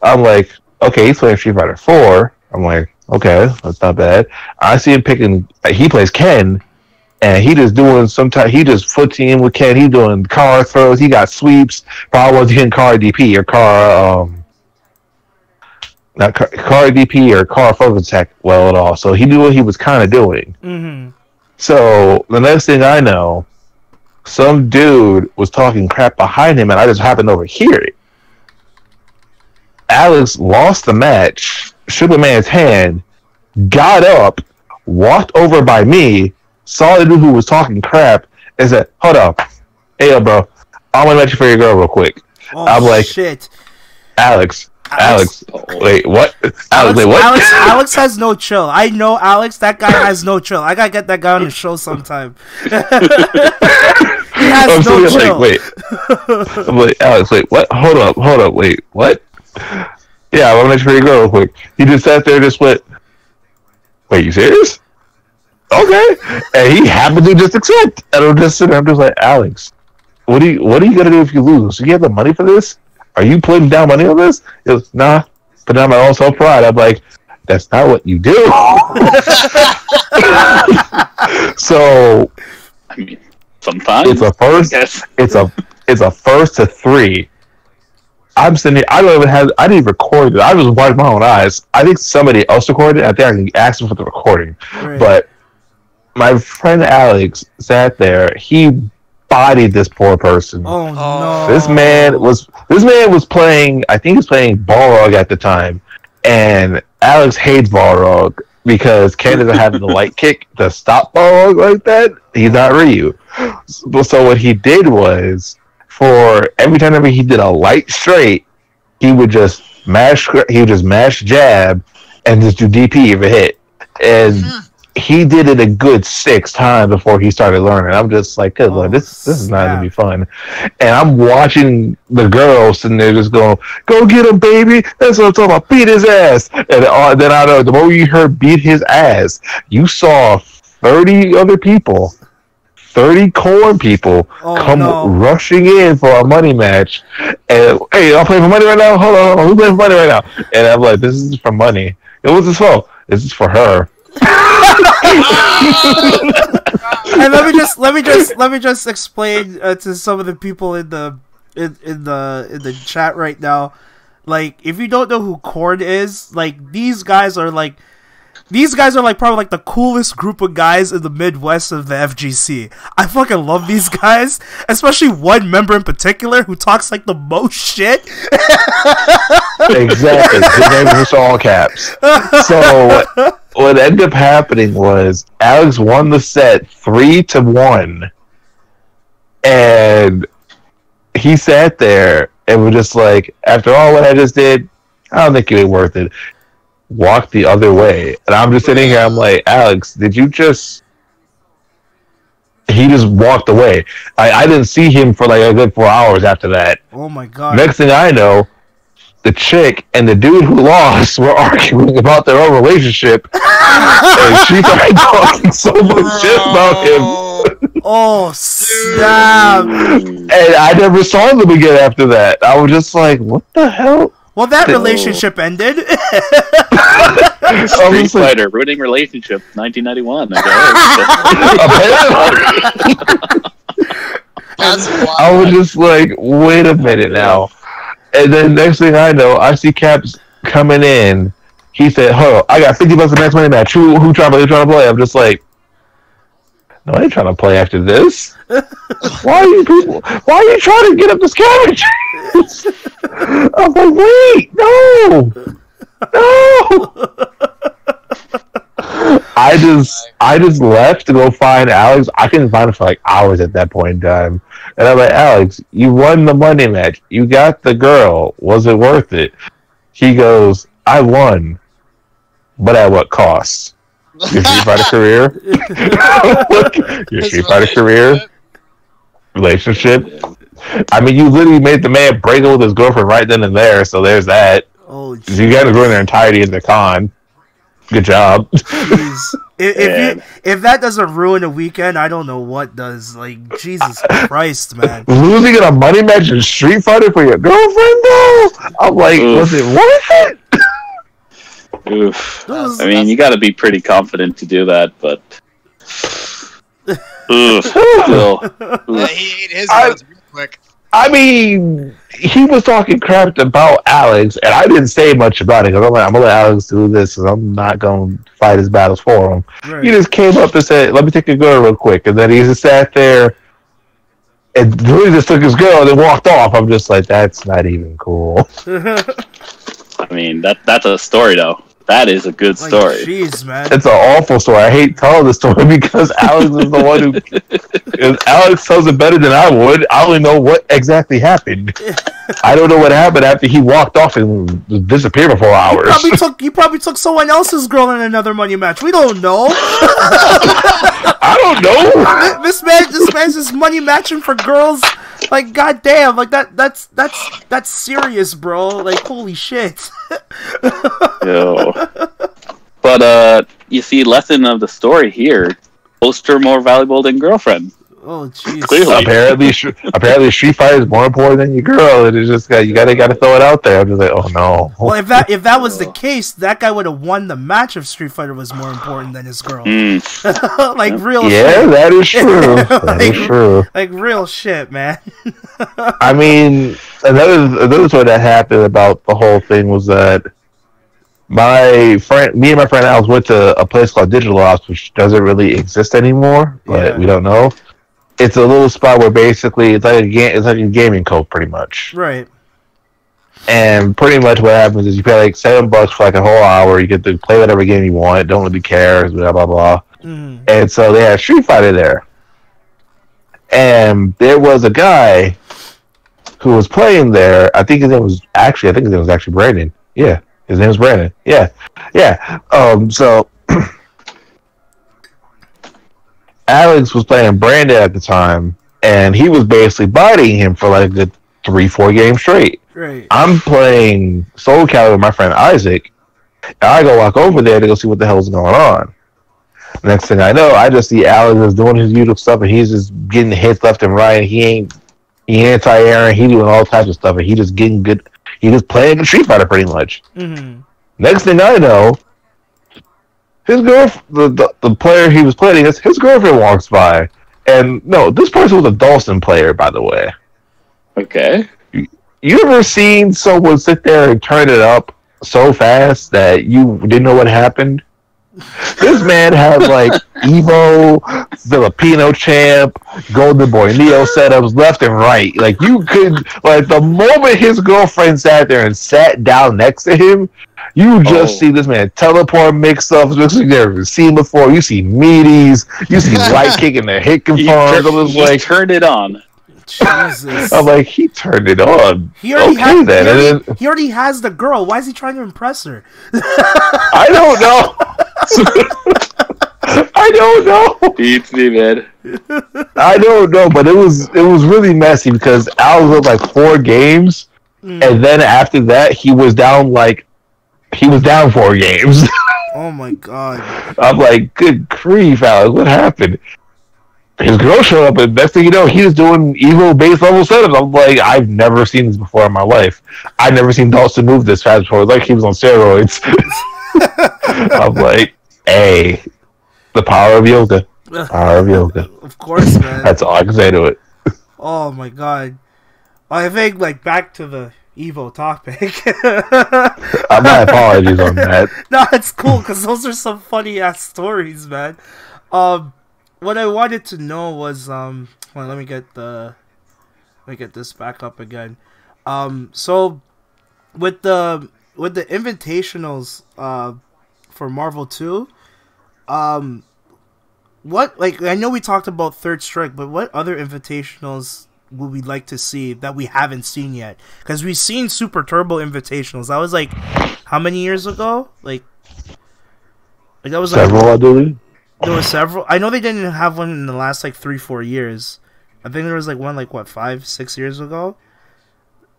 I'm like, okay, he's playing Street Fighter 4. I'm like, okay, that's not bad. I see him picking, he plays Ken, and he just doing sometimes he just footing in with Ken. He doing kara throws. He got sweeps. Probably wasn't hitting kara DP or car um not car, kara DP or kara focus attack well at all. So he knew what he was kind of doing. Mm-hmm. So the next thing I know, some dude was talking crap behind him, and I just happened to overhear it. Alex lost the match, shook a man's hand, got up, walked over by me, saw the dude who was talking crap, and said, "Hold up, hey yo, bro, I want to match you for your girl real quick." Oh, I'm like, shit. Alex, Alex- Alex, wait, what? Alex, Alex, wait, what? Alex, Alex has no chill. I know Alex. That guy has no chill. I gotta get that guy on the show sometime. he has oh, I'm no sitting chill. like, wait. I'm like, Alex, wait, what? Hold up, hold up, wait, what? Yeah, I want to make sure you go real quick. He just sat there and just went, wait, you serious? Okay. And he happened to just accept. And I'm just sitting there, I'm just like, Alex, what are you, what are you going to do if you lose? Do you have the money for this? Are you putting down money on this? He goes, nah, put down my own self pride. I'm like, that's not what you do. so I mean, sometimes. it's a first Yes. it's a it's a first to three. I'm sitting. Here, I don't even have. I didn't even record it. I was watched my own eyes. I think somebody else recorded it. I think I can ask them for the recording. Right. But my friend Alex sat there. He bodied this poor person. oh, Oh. no. This man was this man was playing. I think he was playing Balrog at the time, and Alex hates Balrog because Ken doesn't have the light kick to stop Balrog like that. He's not Ryu. So, so what he did was, for every time ever he did a light straight, he would just mash. He would just mash jab, and just do DP if it hit. And hmm. He did it a good six times before he started learning. I'm just like, good lord, Oh, this this is not gonna be fun. And I'm watching the girls sitting there just going, "Go get him, baby! That's what I'm talking about. Beat his ass!" And uh, then I know the moment you heard "beat his ass," you saw thirty other people, thirty corn people Oh, come no. rushing in for a money match. And hey, I'm playing for money right now. Hold on, hold on. who's playing for money right now? And I'm like, this is for money. It was this for? This is for her. And let me just let me just let me just explain uh, to some of the people in the in, in the in the chat right now. Like if you don't know who Korn is like these guys are like these guys are like probably like the coolest group of guys in the Midwest of the FGC. I fucking love these guys, especially one member in particular who talks like the most shit. Exactly. His name was all caps. So what ended up happening was Alex won the set three to one, and he sat there and was just like, after all what I just did, I don't think it was worth it. Walked the other way, and I'm just sitting here. I'm like, Alex, did you just? He just walked away. I, I didn't see him for like a good four hours after that. Oh my god. Next thing I know, the chick and the dude who lost were arguing about their own relationship, and she started talking so much shit about him, Oh, oh snap. and I never saw them again after that. I was just like, "What the hell?" Well that relationship ended. I was Street Fighter, ruining relationship, 1991. I guess. That's I wild. was just like, "Wait a minute now," and then next thing I know, I see Caps coming in. He said, "Hold on, I got fifty bucks the next money match. Who who trying to play? Who trying to play?" I'm just like. No, I ain't trying to play after this. why are you people? Why are you trying to get up the scavengers? I'm like, wait, no, no. I just, I just left to go find Alex. I couldn't find him for like hours at that point in time, and I'm like, Alex, you won the money match. You got the girl. Was it worth it? He goes, I won, but at what cost? Your Street Fighter career? Your His Street Fighter career? relationship. Relationship? I mean, you literally made the man break up with his girlfriend right then and there, so there's that. oh You got to ruin their entirety in the con. Good job. Jeez. If, if you if that doesn't ruin a weekend, I don't know what does. Like Jesus Christ, man. Losing in a money match in Street Fighter for your girlfriend, though. I'm like, Oof. was it worth it? Oof. Those- I mean, you got to be pretty confident to do that, but. Oof. Still. Yeah, he ate his I- words real quick. I mean, he was talking crap about Alex, and I didn't say much about it because I'm like, I'm gonna let Alex do this, and I'm not gonna fight his battles for him. Right. He just came up and said, "Let me take a girl real quick," and then he just sat there and really just took his girl and then walked off. I'm just like, that's not even cool. I mean, that that's a story, though. That is a good Like, story. Jeez, man. It's an awful story. I hate telling the story because Alex is the one who. if Alex tells it better than I would. I only know what exactly happened. I don't know what happened after he walked off and disappeared for four hours. Probably took you probably took someone else's girl in another money match. We don't know. I don't know. this man, this man's just money matching for girls. Like goddamn, like that. That's that's that's serious, bro. Like holy shit. Yo. But uh, you see, lesson of the story here: poster more valuable than girlfriend. Oh jeez. Clearly. apparently, apparently, Street Fighter is more important than your girl. And it's just got you gotta gotta throw it out there. I'm just like, oh no. Well, if that if that was the case, that guy would have won the match if Street Fighter was more important than his girl. Mm. like real yeah, shit. that is true. That is Like- true. Like real shit, man. I mean, another another story that happened about the whole thing was that my friend, me and my friend Alex went to a place called Digital Ops, which doesn't really exist anymore, but Yeah. we don't know. It's a little spot where basically it's like a game, it's like a gaming code, pretty much. right. And pretty much what happens is you pay like seven bucks for like a whole hour. You get to play whatever game you want. Don't really care. Blah blah blah. Mm. And so they had Street Fighter there. And there was a guy who was playing there. I think his name was actually I think his name was actually Brandon. Yeah. His name was Brandon. Yeah. Yeah. Um so Alex was playing Brandon at the time and he was basically biting him for like a three, four games straight. Right. I'm playing Soul Calibur with my friend Isaac. And I go walk over there to go see what the hell's going on. Next thing I know, I just see Alex is doing his usual stuff, and he's just getting hits left and right. He ain't he anti airing, he doing all types of stuff, and he just getting good. He just playing a Street Fighter pretty much. hmm Next thing I know, his girl, the, the the player he was playing against, his girlfriend walks by, and no, this person was a Dhalsim player, by the way. Okay. You ever seen someone sit there and turn it up so fast that you didn't know what happened? This man has like Evo, Filipino champ, Golden Boy Neo setups left and right. Like you could like the moment his girlfriend sat there and sat down next to him, you just Oh. see this man teleport mix ups, which you never seen before. You see meaties, you see light kicking the hit He, confirmed. tur- I was like, turned it on. Jesus. I'm like, he turned it on. he already okay had, then. he, already, he already has the girl. Why is he trying to impress her? I don't know. I don't know. Beats me, man. I don't know, but it was it was really messy because Al was like four games, Mm. and then after that he was down like he was down four games. Oh my god. I'm like, good grief, Alex, what happened? His girl showed up, and next thing you know, he was doing evil base level setups. I'm like, I've never seen this before in my life. I've never seen Dhalsim move this fast before. Like he was on steroids. I'm like, hey, the power of yoga. Power of yoga. Of course, man. That's all I can say to it. Oh my god. I think like back to the Evo topic. Uh, my apologies on that. no, it's cool because those are some funny ass stories, man. Um, what I wanted to know was um, well, let me get the, let me get this back up again. Um, so with the with the invitationals uh for Marvel Two, um, what like I know we talked about Third Strike, but what other invitationals would we like to see that we haven't seen yet? Because we've seen Super Turbo invitationals. That was like how many years ago? Like, like that was like Several, I believe. there were several. I know they didn't have one in the last like three four years. I think there was like one like what five six years ago.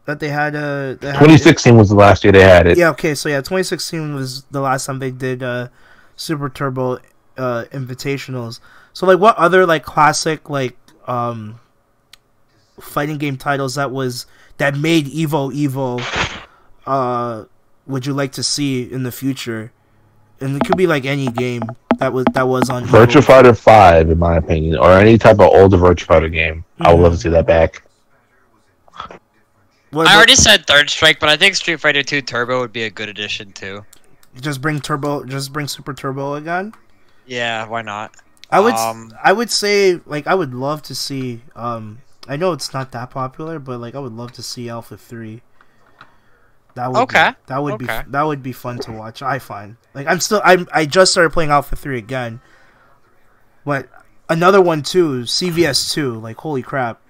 That they had uh they had- 2016 was the last year they had it. Yeah, okay, so yeah, 2016 was the last time they did uh Super Turbo uh invitationals. So like what other like classic like um fighting game titles that was that made Evo Evo uh would you like to see in the future? And it could be like any game that was that was on Evo. Virtua Fighter 5, in my opinion, or any type of older Virtua Fighter game. I would love to see that back. What I already said Third Strike, but I think Street Fighter 2 Turbo would be a good addition too. just bring turbo just bring Super Turbo again? Yeah, why not? I would Um, I would say like I would love to see um I know it's not that popular but like I would love to see Alpha 3. That would Okay, be, that would okay. be that would be fun to watch. I find. Like I'm still I'm I just started playing Alpha 3 again. But another one too, CVS 2, like holy crap.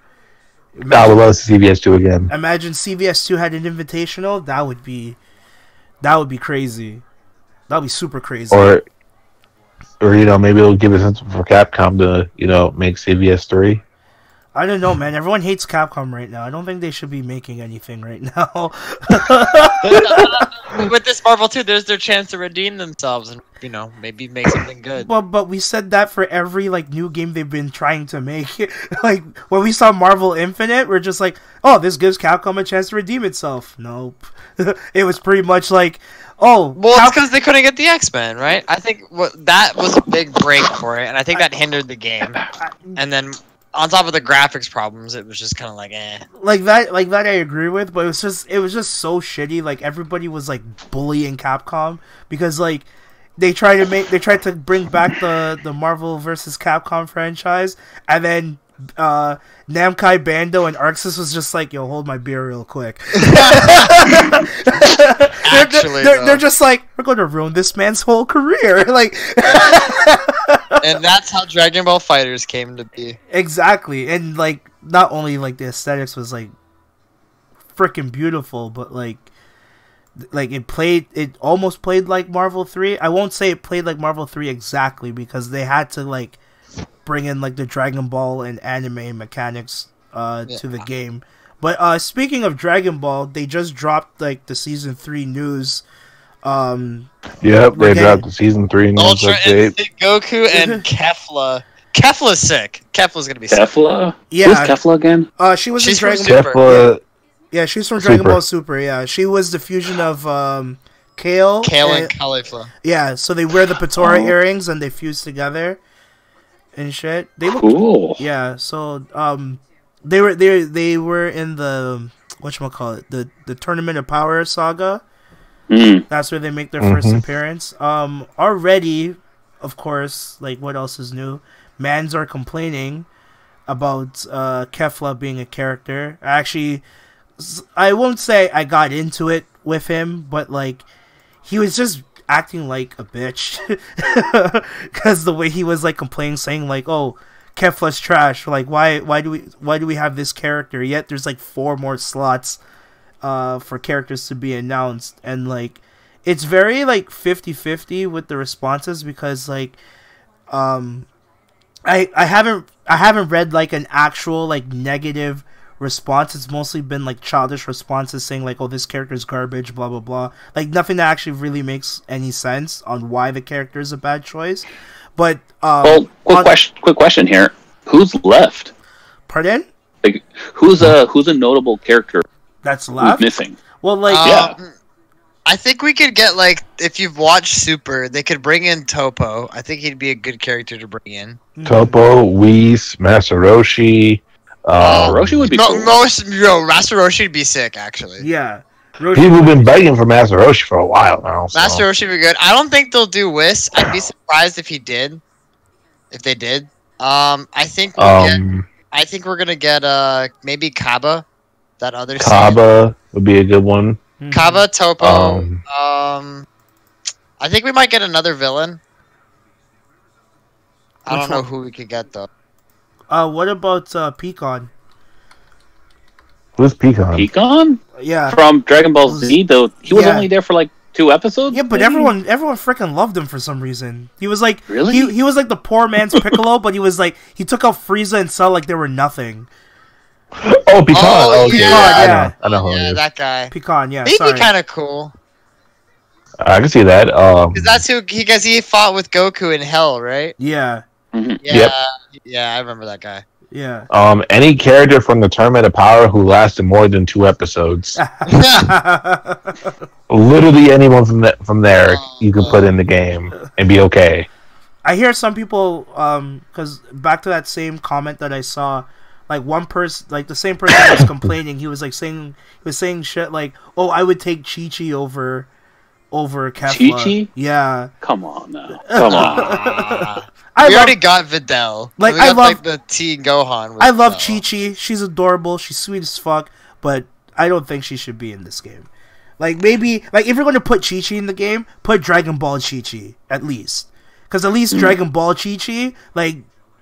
I would Imagine, love to see CVS 2 again. imagine CVS 2 had an invitational, that would be that would be crazy. That would be super crazy. Or, or you know, maybe it'll give a sense for Capcom to, you know, make CVS 3. I don't know, man. Everyone hates Capcom right now. I don't think they should be making anything right now. With this Marvel 2, there's their chance to redeem themselves and you know maybe make something good. well, but we said that for every like new game they've been trying to make. like when we saw Marvel Infinite, we're just like, oh, this gives Capcom a chance to redeem itself. Nope. it was pretty much like, oh, Well, it's Cap- because they couldn't get the X Men, right? I think what that was a big break for it, and I think that hindered the game. And then on top of the graphics problems, it was just kind of like, eh. like that, like that, I agree with. But it was just, it was just so shitty. Like everybody was like bullying Capcom because like. They tried to make they tried to bring back the the Marvel versus Capcom franchise, and then uh, Namco Bandai and Arc Sys was just like, "Yo, hold my beer real quick." Actually, they're, though. they're just like, "We're going to ruin this man's whole career." like, and that's how Dragon Ball FighterZ came to be. exactly, and like, not only like the aesthetics was like freaking beautiful, but like, like it played, it almost played like Marvel Three. I won't say it played like Marvel Three exactly because they had to like bring in like the Dragon Ball and anime mechanics uh, to the game. But uh, speaking of Dragon Ball, they just dropped like the season three news. Um, Yep, they Okay. dropped the season 3 news Ultra update. Instinct Goku and Kefla. Kefla's sick. Kefla's gonna be sick. Kefla? Yeah. Who's Kefla again? uh, she was She's in Dragon. Ball. Kefla, Yeah, she's from Dragon Super. Ball Super. Yeah, she was the fusion of um, Kale. Kale and- and cauliflower. yeah, so they wear the Potara Oh. earrings and they fuse together and shit. They look Cool. yeah. So um, they were they they were in the what call it the the Tournament of Power saga. Mm. That's where they make their first Mhm. appearance. Um, already, of course, like what else is new? Mans are complaining about uh, Kefla being a character. Actually, s- I won't say I got into it with him, but like he was just acting like a bitch because the way he was like complaining, saying like, "Oh, Kefla's trash." Like, why? Why do we? Why do we have this character? Yet there's like four more slots uh, for characters to be announced, and like it's very like 50-50 with the responses because like um I I haven't I haven't read like an actual like negative response. It's mostly been like childish responses saying like, "Oh, this character is garbage," blah blah blah. Like nothing that actually really makes any sense on why the character is a bad choice. But um, Well, quick on- question. Quick question here. Who's left? pardon? Like, who's a who's a notable character That's who's left. missing? Well, like Yeah. Um, I think we could get like if you've watched Super, they could bring in Toppo. I think he'd be a good character to bring in. Toppo, Whis, Master Roshi. Um, Roshi would be Mo- cool. most yo, Master Roshi would be sick actually. yeah. Roshi People have been begging for Master Roshi for a while now. so- Master Roshi would be good. I don't think they'll do Whis. I'd be surprised if he did. If they did. Um, I think we'll get. Um, I think we're gonna get uh maybe Cabba, that other Saiyan. Cabba would be a good one. Mhm. Cabba, Toppo. Um, Um, I think we might get another villain. I don't know one? who we could get though. Uh, what about uh, Pikkon? who's Pikkon? Pikkon Yeah. from Dragon Ball Z. Though he was Yeah. only there for like two episodes. Yeah, but maybe? everyone everyone freaking loved him for some reason. He was like Really? he he was like the poor man's Piccolo, but he was like he took out Frieza and Cell like they were nothing. Oh, Pikkon. Oh, okay, yeah. yeah, I Yeah. know. I know who yeah, it is. that guy. Pikkon, yeah. He'd sorry. be kind of cool. I can see that. Um, Cause that's who he because he fought with Goku in Hell, right? Yeah, Mhm. Yeah, Yep. yeah, I remember that guy. yeah. um, any character from the Tournament of Power who lasted more than two episodes. Literally anyone from that from there you can put in the game and be okay. I hear some people, um, because back to that same comment that I saw, like one person, like the same person was complaining, he was like saying, he was saying shit like, "Oh, I would take Chi Chi over, over Kefla." Chi-Chi? Yeah, Come on now. Come on. I we love, already got Videl. Like, we I got, love- like the Teen Gohan. with I love Videl. Chi Chi. She's adorable. She's sweet as fuck. But I don't think she should be in this game. Like maybe, like if you're gonna put Chi Chi in the game, put Dragon Ball Chi Chi at least, because at least hmm. Dragon Ball Chi Chi, like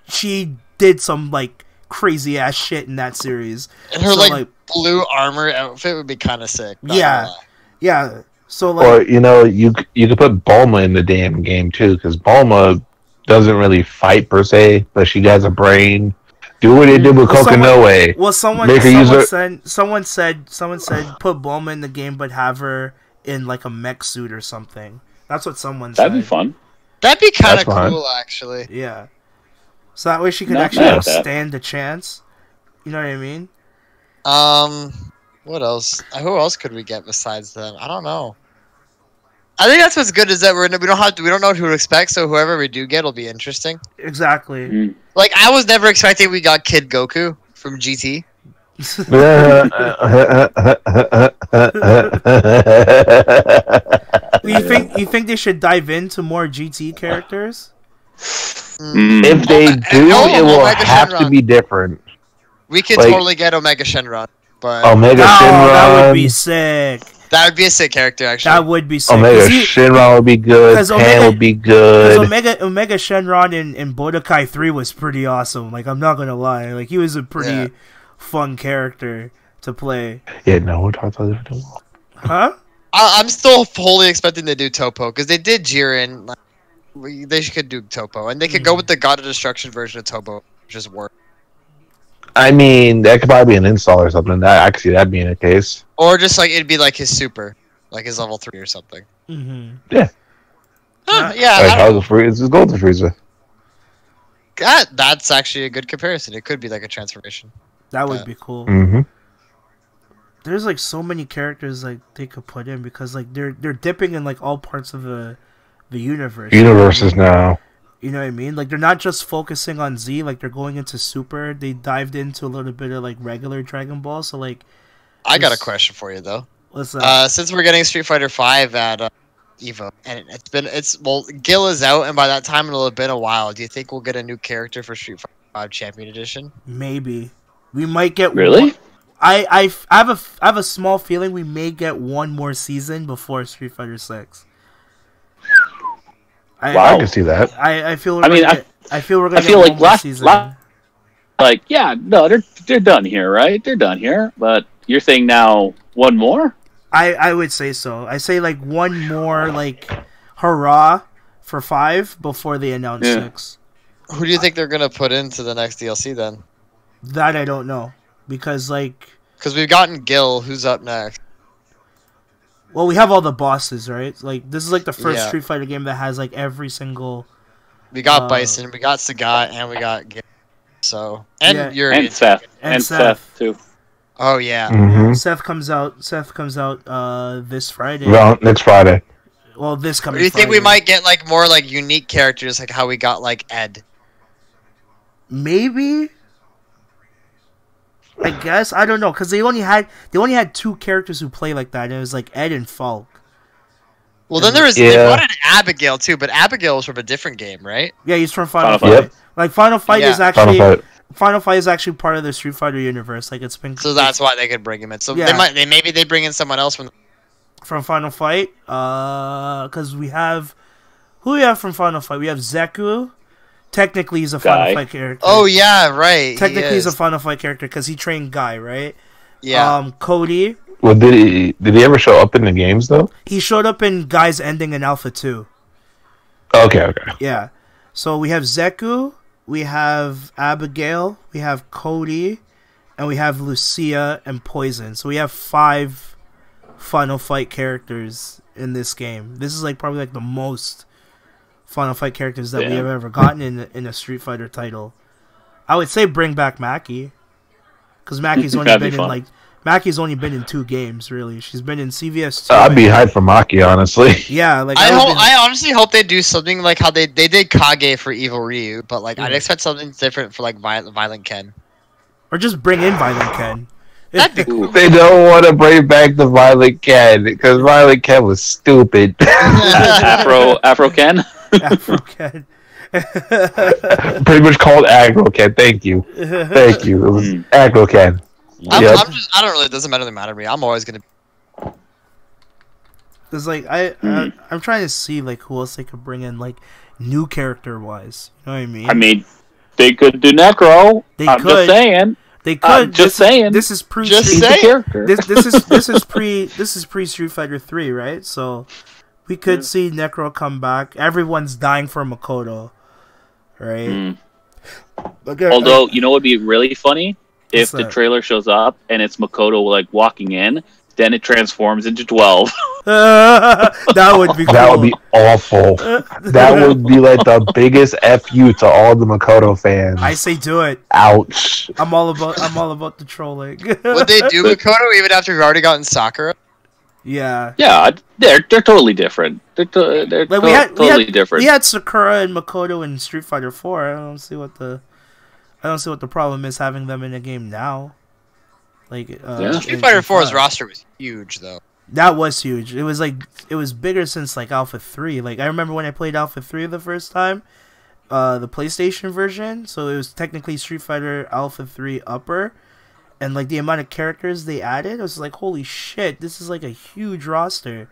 she did some like crazy ass shit in that series. And her So, like, like- blue armor outfit would be kind of sick. Yeah. Yeah. So like, Or you know, you you could put Bulma in the damn game too, because Bulma doesn't really fight per se, but she has a brain. Do what they did with Well, someone- Kokonoe. well, someone Make someone her- said someone said someone said put Bulma in the game, but have her in like a mech suit or something. That's what someone said. That'd be fun. That'd be kind of That's fine. cool, actually. Yeah. So that way she could Not actually mad like, at that. stand a chance. You know what I mean? Um, what else? Uh, Who else could we get besides them? I don't know. I think that's what's good is that we're we don't have to we don't know who to expect, so whoever we do get will be interesting. Exactly. Mm. Like I was never expecting we got Kid Goku from GT. you think you think they should dive into more GT characters? Mm. if they do, oh, it will Omega have to be different. We could Like- totally get Omega Shenron, but Omega Oh, that would be sick. that would be a sick character actually. That would be sick. Omega 'Cause he- Shenron would be good. 'cause Pan Omega- would be good. Omega Omega Shenron in, in Budokai Three was pretty awesome. Like I'm not gonna lie, like he was a pretty Yeah. fun character to play. yeah, no, we're talking about different. Huh? I, I'm still fully expecting to do Toppo because they did Jiren. Like, they could do Toppo, and they could go Hmm. with the God of Destruction version of Toppo, which is work. I mean, that could probably be an install or something. That I could see that being a case. Or just like it'd be like his super, like his level three or something. Mm -hmm. Huh, yeah, Like I the Frieza is Golden Frieza. that, that's actually a good comparison. It could be like a transformation. That would Yeah. be cool. Mm-hmm. There's like so many characters like they could put in because like they're they're dipping in like all parts of the the universe. Universes now. You know what I mean? Like they're not just focusing on Z, like they're going into Super. They dived into a little bit of like regular Dragon Ball. So like, I got a question for you though. what's that? Uh, since we're getting Street Fighter Five at uh, Evo, and it's been it's well, Gil is out, and by that time it'll have been a while. Do you think we'll get a new character for Street Fighter Five Champion Edition? Maybe we might get Really? one- I have a f- I have a small feeling we may get one more season before Street Fighter Six. I, Wow. I can see that. I, I feel. We're I mean, gonna I- I feel we're gonna. I feel like one last- season. last- Like, yeah, no, they're they're done here, right? They're done here. But you're saying now one more? I I would say so. I say like one more like hurrah for five before they announce Yeah. six. Who do you think they're gonna put into the next DLC then? That I don't know because like Because we've gotten Gil. Who's up next? Well we have all the bosses right. Like this is like the first Yeah. Street Fighter game that has like every single We got Uh, Bison, we got Sagat, and we got Gil. So and Yeah. you're And Seth. And And, Seth. Seth. too. oh yeah. Mm-hmm. Seth comes out. Seth comes out uh this Friday. Well, next Friday. well, this Or coming. do you think we might get like more like unique characters, like how we got like Ed? Maybe. I guess I don't know because they only had they only had two characters who play like that. And it was like Ed and Falke. Well, then there was they Yeah. brought in Abigail too, but Abigail was from a different game, right? Yeah, he's from Final, Final Fight. Fight. Like Final Fight is actually Final Final Fight. Fight. is actually part of the Street Fighter universe. Like it's been So that's why they could bring him in. So Yeah. they might, they maybe they bring in someone else from. from Final Fight. Uh, because we have who we have from Final Fight. We have Zeku. Technically, he's a Final Fight character. Oh yeah, right. he technically he's a. Final Fight character because he trained Guy, right? yeah. Um, Cody. Well, did he did he ever show up in the games though? He showed up in Guy's ending in Alpha Two. Okay, okay. Yeah. So we have Zeku, we have Abigail, we have Cody, and we have Lucia and Poison. So we have five Final Fight characters in this game. This is like probably like the most Final Fight characters that we have ever gotten in in a Street Fighter title. I would say bring back Maki, because Maki's only That'd be been in like Maki's only been in two games really. She's been in CVS. 2 I'd be hyped for Maki, honestly. yeah, like I would hope. be- I honestly hope they do something like how they they did Kage for Evil Ryu, but like I'd Mhm. expect something different for like Violent, Violent Ken. or just bring in Violent Ken. That'd be cool. They don't want to bring back the Violent Ken because Violent Ken was stupid. Afro Afro Ken. Afro Ken. Pretty much called Aggro Ken. Thank you. Thank you. It was Hmm. Aggro I'm, Yep. I'm just. I don't really. It doesn't matter. matter to me. I'm always gonna. Cause like I, I Hmm. I'm trying to see like who else they could bring in like new character wise. You know what I mean? I mean, they could do Necro. They I'm could. just saying. they could. I'm just this is- saying. This is pre. Just Street, the saying. this this is this is pre this is pre Street Fighter three, right? So we could see Necro come back. Everyone's dying for Makoto, right? Mm. Look at- Although, you know, what would be really funny if the that? trailer shows up and it's Makoto like walking in, then it transforms into twelve. that would be cool. That would be awful. That would be like the biggest fu to all the Makoto fans. I say do it. Ouch. I'm all about I'm all about the trolling. Would they do Makoto even after we've already gotten Sakura? Yeah. yeah, they're they're totally different. They're to, they're Like to- we had, we totally had, different. We had Sakura and Makoto in Street Fighter Four. I don't see what the, I don't see what the problem is having them in a game now. Like uh, Yeah. Street Fighter in 4's roster was huge though. That was huge. It was like it was bigger since like Alpha Three. Like I remember when I played Alpha Three the first time, uh, the PlayStation version. So it was technically Street Fighter Alpha Three Upper, and like the amount of characters they added, I was like, holy shit, this is like a huge roster.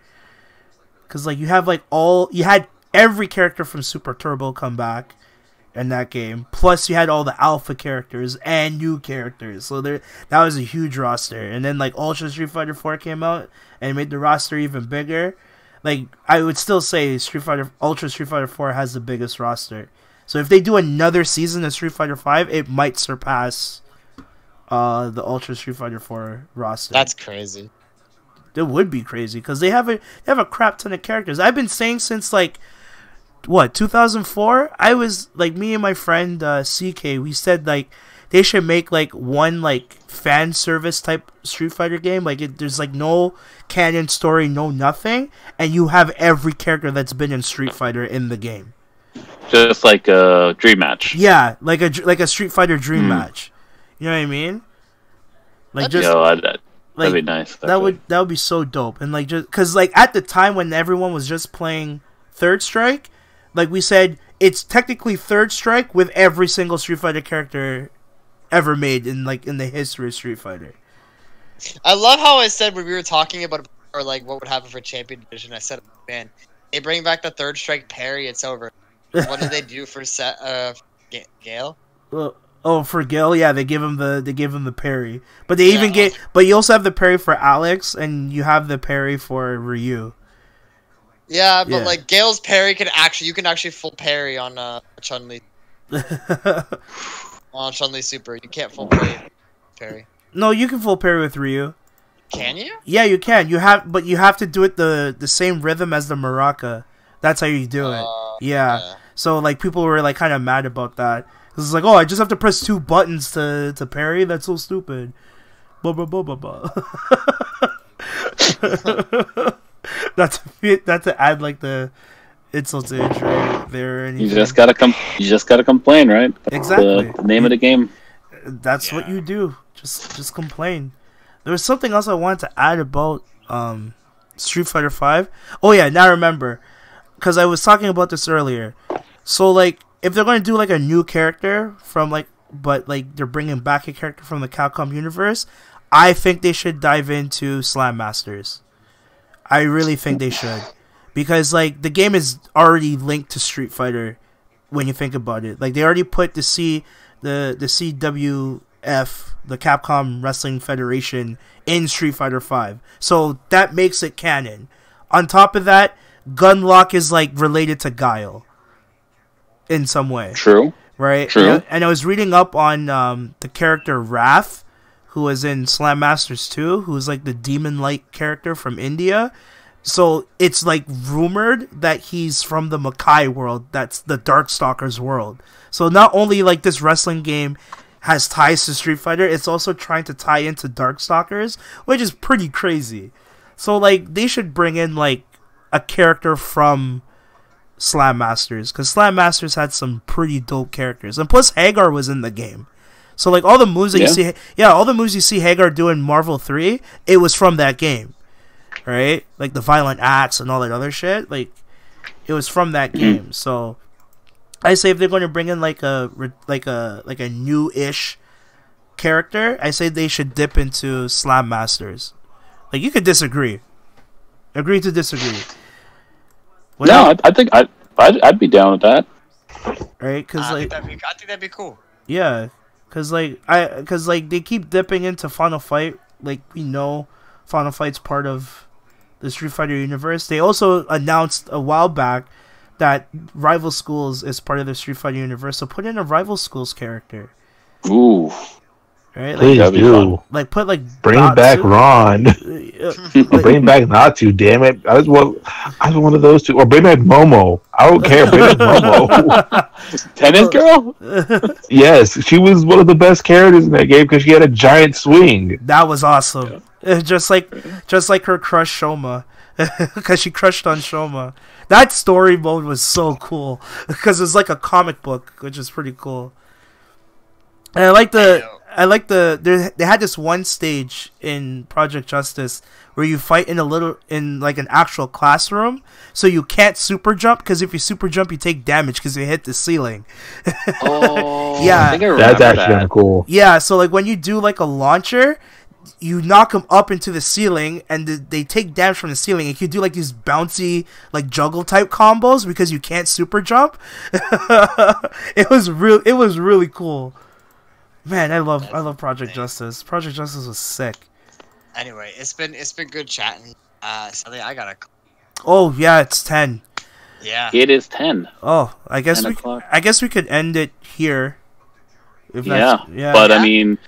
Cause like you have like all you had every character from Super Turbo come back in that game. Plus you had all the alpha characters and new characters. So there that was a huge roster. And then like Ultra Street Fighter 4 came out and made the roster even bigger. Like I would still say Street Fighter Ultra Street Fighter 4 has the biggest roster. So if they do another season of Street Fighter 5, it might surpass uh the Ultra Street Fighter 4 roster. That's crazy. It would be crazy because they have a they have a crap ton of characters. I've been saying since like what 2004. I was like me and my friend uh, CK. We said like they should make like one like fan service type Street Fighter game. Like it, there's like no canon story, no nothing, and you have every character that's been in Street Fighter in the game. Just like a dream match. Yeah, like a like a Street Fighter Dream Hmm. match. You know what I mean? Like That'd just Yo, I'd- that'd like be nice. that would that would be so dope and like just because like at the time when everyone was just playing third strike like we said it's technically third strike with every single street fighter character ever made in like in the history of street fighter I love how I said when we were talking about or like what would happen for champion division. I said, man, they bring back the third strike parry. It's over. what did they do for set uh Ga- Gale? oh, oh for gil yeah they give him the they give him the parry but they even Yeah. get but you also have the parry for alex and you have the parry for ryu Yeah, but Yeah. like Gale's parry can actually you can actually full parry on uh Chun Li on Chun Li Super. You can't full parry. Parry. no you can full parry with ryu Can you? yeah you can you have but you have to do it the the same rhythm as the maraca that's how you do it Uh, yeah So like people were like kind of mad about that. 'Cause It's like, oh, I just have to press two buttons to to parry. That's so stupid. Blah blah blah blah blah. not to not to add like the insult to injury there. You just gotta com- You just gotta complain, right? That's Exactly. The name of the game. That's what you do. Just just complain. There was something else I wanted to add about um Street Fighter Five. Oh yeah, now I remember because I was talking about this earlier. So like, if they're going to do like a new character from like, but like they're bringing back a character from the Capcom universe, I think they should dive into Slam Masters. I really think they should because like the game is already linked to Street Fighter when you think about it. Like they already put the C the the CWF, the Capcom Wrestling Federation in Street Fighter 5. So that makes it canon. On top of that, Gunloc is like related to Guile in some way True. right? True. And I, and I was reading up on um, the character Wrath who was in Slam Masters 2, who's like the demon like character from India. So it's like rumored that he's from the Makai world, that's the Darkstalkers world. So not only like this wrestling game has ties to Street Fighter, it's also trying to tie into Darkstalkers, which is pretty crazy. So like they should bring in like a character from Slam Masters because Slam Masters had some pretty dope characters, and plus Haggar was in the game. So like all the moves that you see, yeah, all the moves you see Haggar do in Marvel Three, it was from that game, right? Like the Violent Axe and all that other shit, like it was from that mm. game. So I say if they're going to bring in like a like a like a new-ish character, I say they should dip into Slam Masters. Like you could disagree, agree to disagree. What no. I, I think I I'd, I'd be down with that. right? Because I, like think that'd be, I think that'd be cool. Yeah, cause like I, cause like they keep dipping into Final Fight. Like we know, Final Fight's part of the Street Fighter universe. They also announced a while back that Rival Schools is part of the Street Fighter universe. So put in a Rival Schools character, Ooh, right? Like, Please that'd do. like put like Bring Natsu- back Ron. uh, bring back Natsu, damn it. I was one I was one of those two. Or bring back Momo. I don't care. Bring back Momo. tennis girl. yes, she was one of the best characters in that game because she had a giant swing. that was awesome. Just like, just like her crush Shoma, because she crushed on Shoma. That story mode was so cool because it's like a comic book, which is pretty cool. And I like the, know. I like the. They they had this one stage in Project Justice where you fight in a little in like an actual classroom, so you can't super jump because if you super jump, you take damage because you hit the ceiling. Oh, Yeah. I think I That's actually that. kind of cool. Yeah, so like when you do like a launcher, you knock them up into the ceiling, and th- they take damage from the ceiling. And you do like these bouncy, like juggle type combos because you can't super jump. it was real. It was really cool. Man, I love I love Project Justice. Project Justice was sick. Anyway, it's been it's been good chatting. Uh, Sally, I gotta. Oh yeah, it's ten. Yeah. It is ten. Oh, I guess we o'clock. I guess we could end it here. If Yeah. that's- yeah. but Yeah. I mean,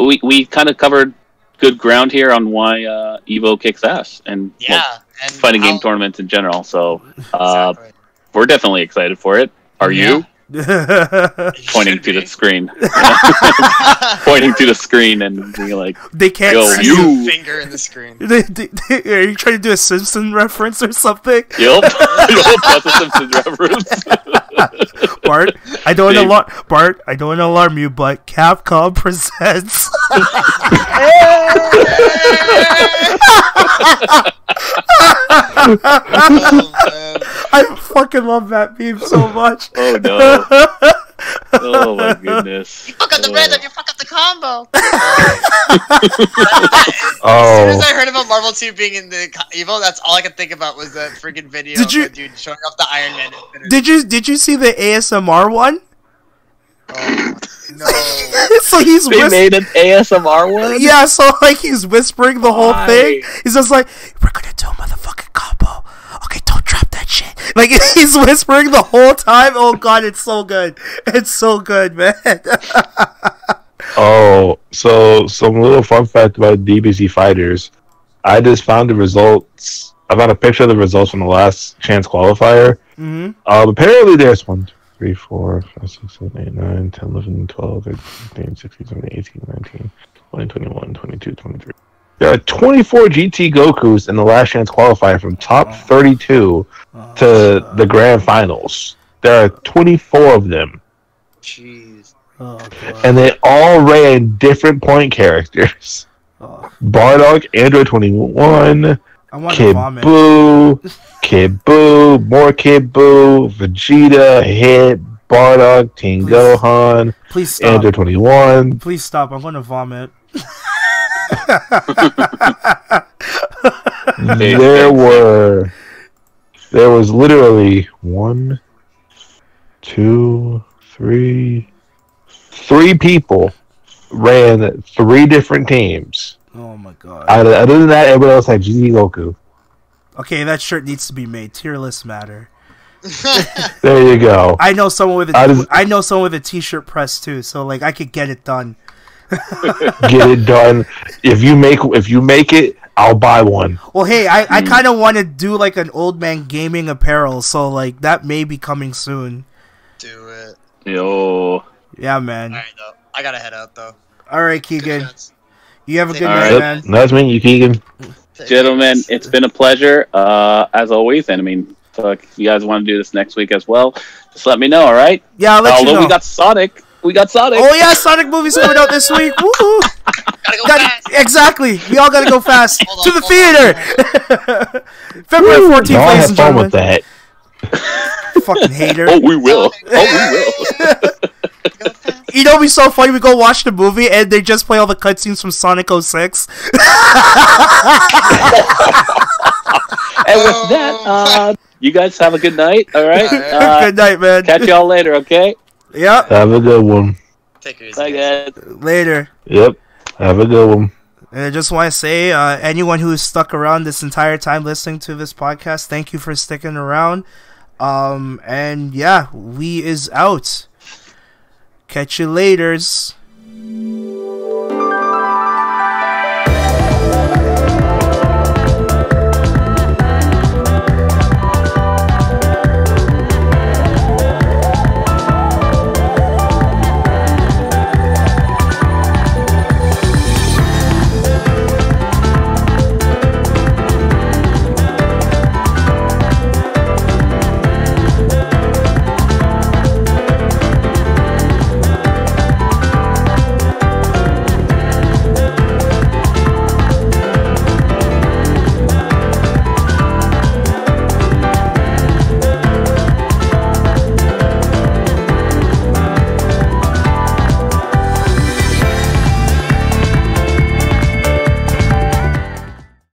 we we kind of covered good ground here on why uh, Evo kicks ass and Yeah. well, and fighting game tournaments in general. So uh, Exactly. we're definitely excited for it. Are you? You Pointing to the screen, pointing to the screen, and being like, they can't Yo, see you- you. finger in the screen. They, they, they- are you trying to do a Simpson reference or something? Yep, yup, that's a Simpsons reference." Bart, I don't Dave. alarm Bart, I don't alarm you, but Capcom presents. oh, man. I fucking love that meme so much. oh no! Oh my goodness! You fuck up the Oh. random, you fuck up the combo. oh. As soon Oh, as I heard about Marvel 2 being in the Evo, that's all I could think about was that freaking video Did of you- that dude showing off the Iron Man. Did you did you see the ASMR one? Oh, no. so he's They whis- made an ASMR one. yeah, so like he's whispering the whole Why? thing. He's just like, "We're gonna do a motherfucking combo." Okay, don't drop that shit. Like he's whispering the whole time. Oh god, it's so good. It's so good, man. oh, so some little fun fact about DBZ fighters. I just found the results. I found a picture of the results from the last chance qualifier. hmm Um, apparently there's one, two, three, four, five, six, seven, eight, nine, 10, 11, 12, 13, 16, 17, 18, 19, 20, 21, 22, 23. There are 24 GT Gokus in the last chance qualifier from top 32 to uh, the grand finals. There are 24 of them, Jeez. Oh, and they all ran different point characters. Oh, Bardock, Android 21, I want Kid. Boo, Kid Boo, more Kid Boo, Vegeta, Hit, Bardock, Teen Please. Gohan, Please stop. Android 21. Please stop. I'm gonna vomit. They- there were there was literally one two three three people ran three different teams Oh my god. other, other than that everybody else had GT Goku Okay, that shirt needs to be made. Tier list matter. there you go I know someone with a I just- I know someone with a t-shirt press too, so like I could get it done. Get it done. If you make if you make it, I'll buy one. Well, hey, I, I kind of want to do like an old man gaming apparel, so like that may be coming soon. Do it. Yo. Yeah, man. All right, though. I gotta head out though. All right, Keegan, you have a good All night, right. man. Nice meeting you, Keegan. Gentlemen, it. it's been a pleasure, uh, as always. And I mean, fuck, if you guys want to do this next week as well, just let me know, all right? Yeah, I'll let Although you know. we got Sonic. We got Sonic. oh yeah, Sonic movie's coming out this week. Woo! Gotta go Got fast. exactly. We all gotta go fast Hold to on, the theater. February fourteenth, I'll ladies and gentlemen. with that. Fucking hater. Oh, we will. Oh, we will. You know, it'd be so funny. We go watch the movie and they just play all the cutscenes from Sonic 06. and with that, uh, you guys have a good night, all right? Uh, good night, man. catch y'all later, okay? Yep. Have a good one. Take it easy. Bye, guys. guys. Later. Yep. Have a good one. And I just want to say, uh, anyone who's stuck around this entire time listening to this podcast, thank you for sticking around. Um, and yeah, we is out. Catch you laters.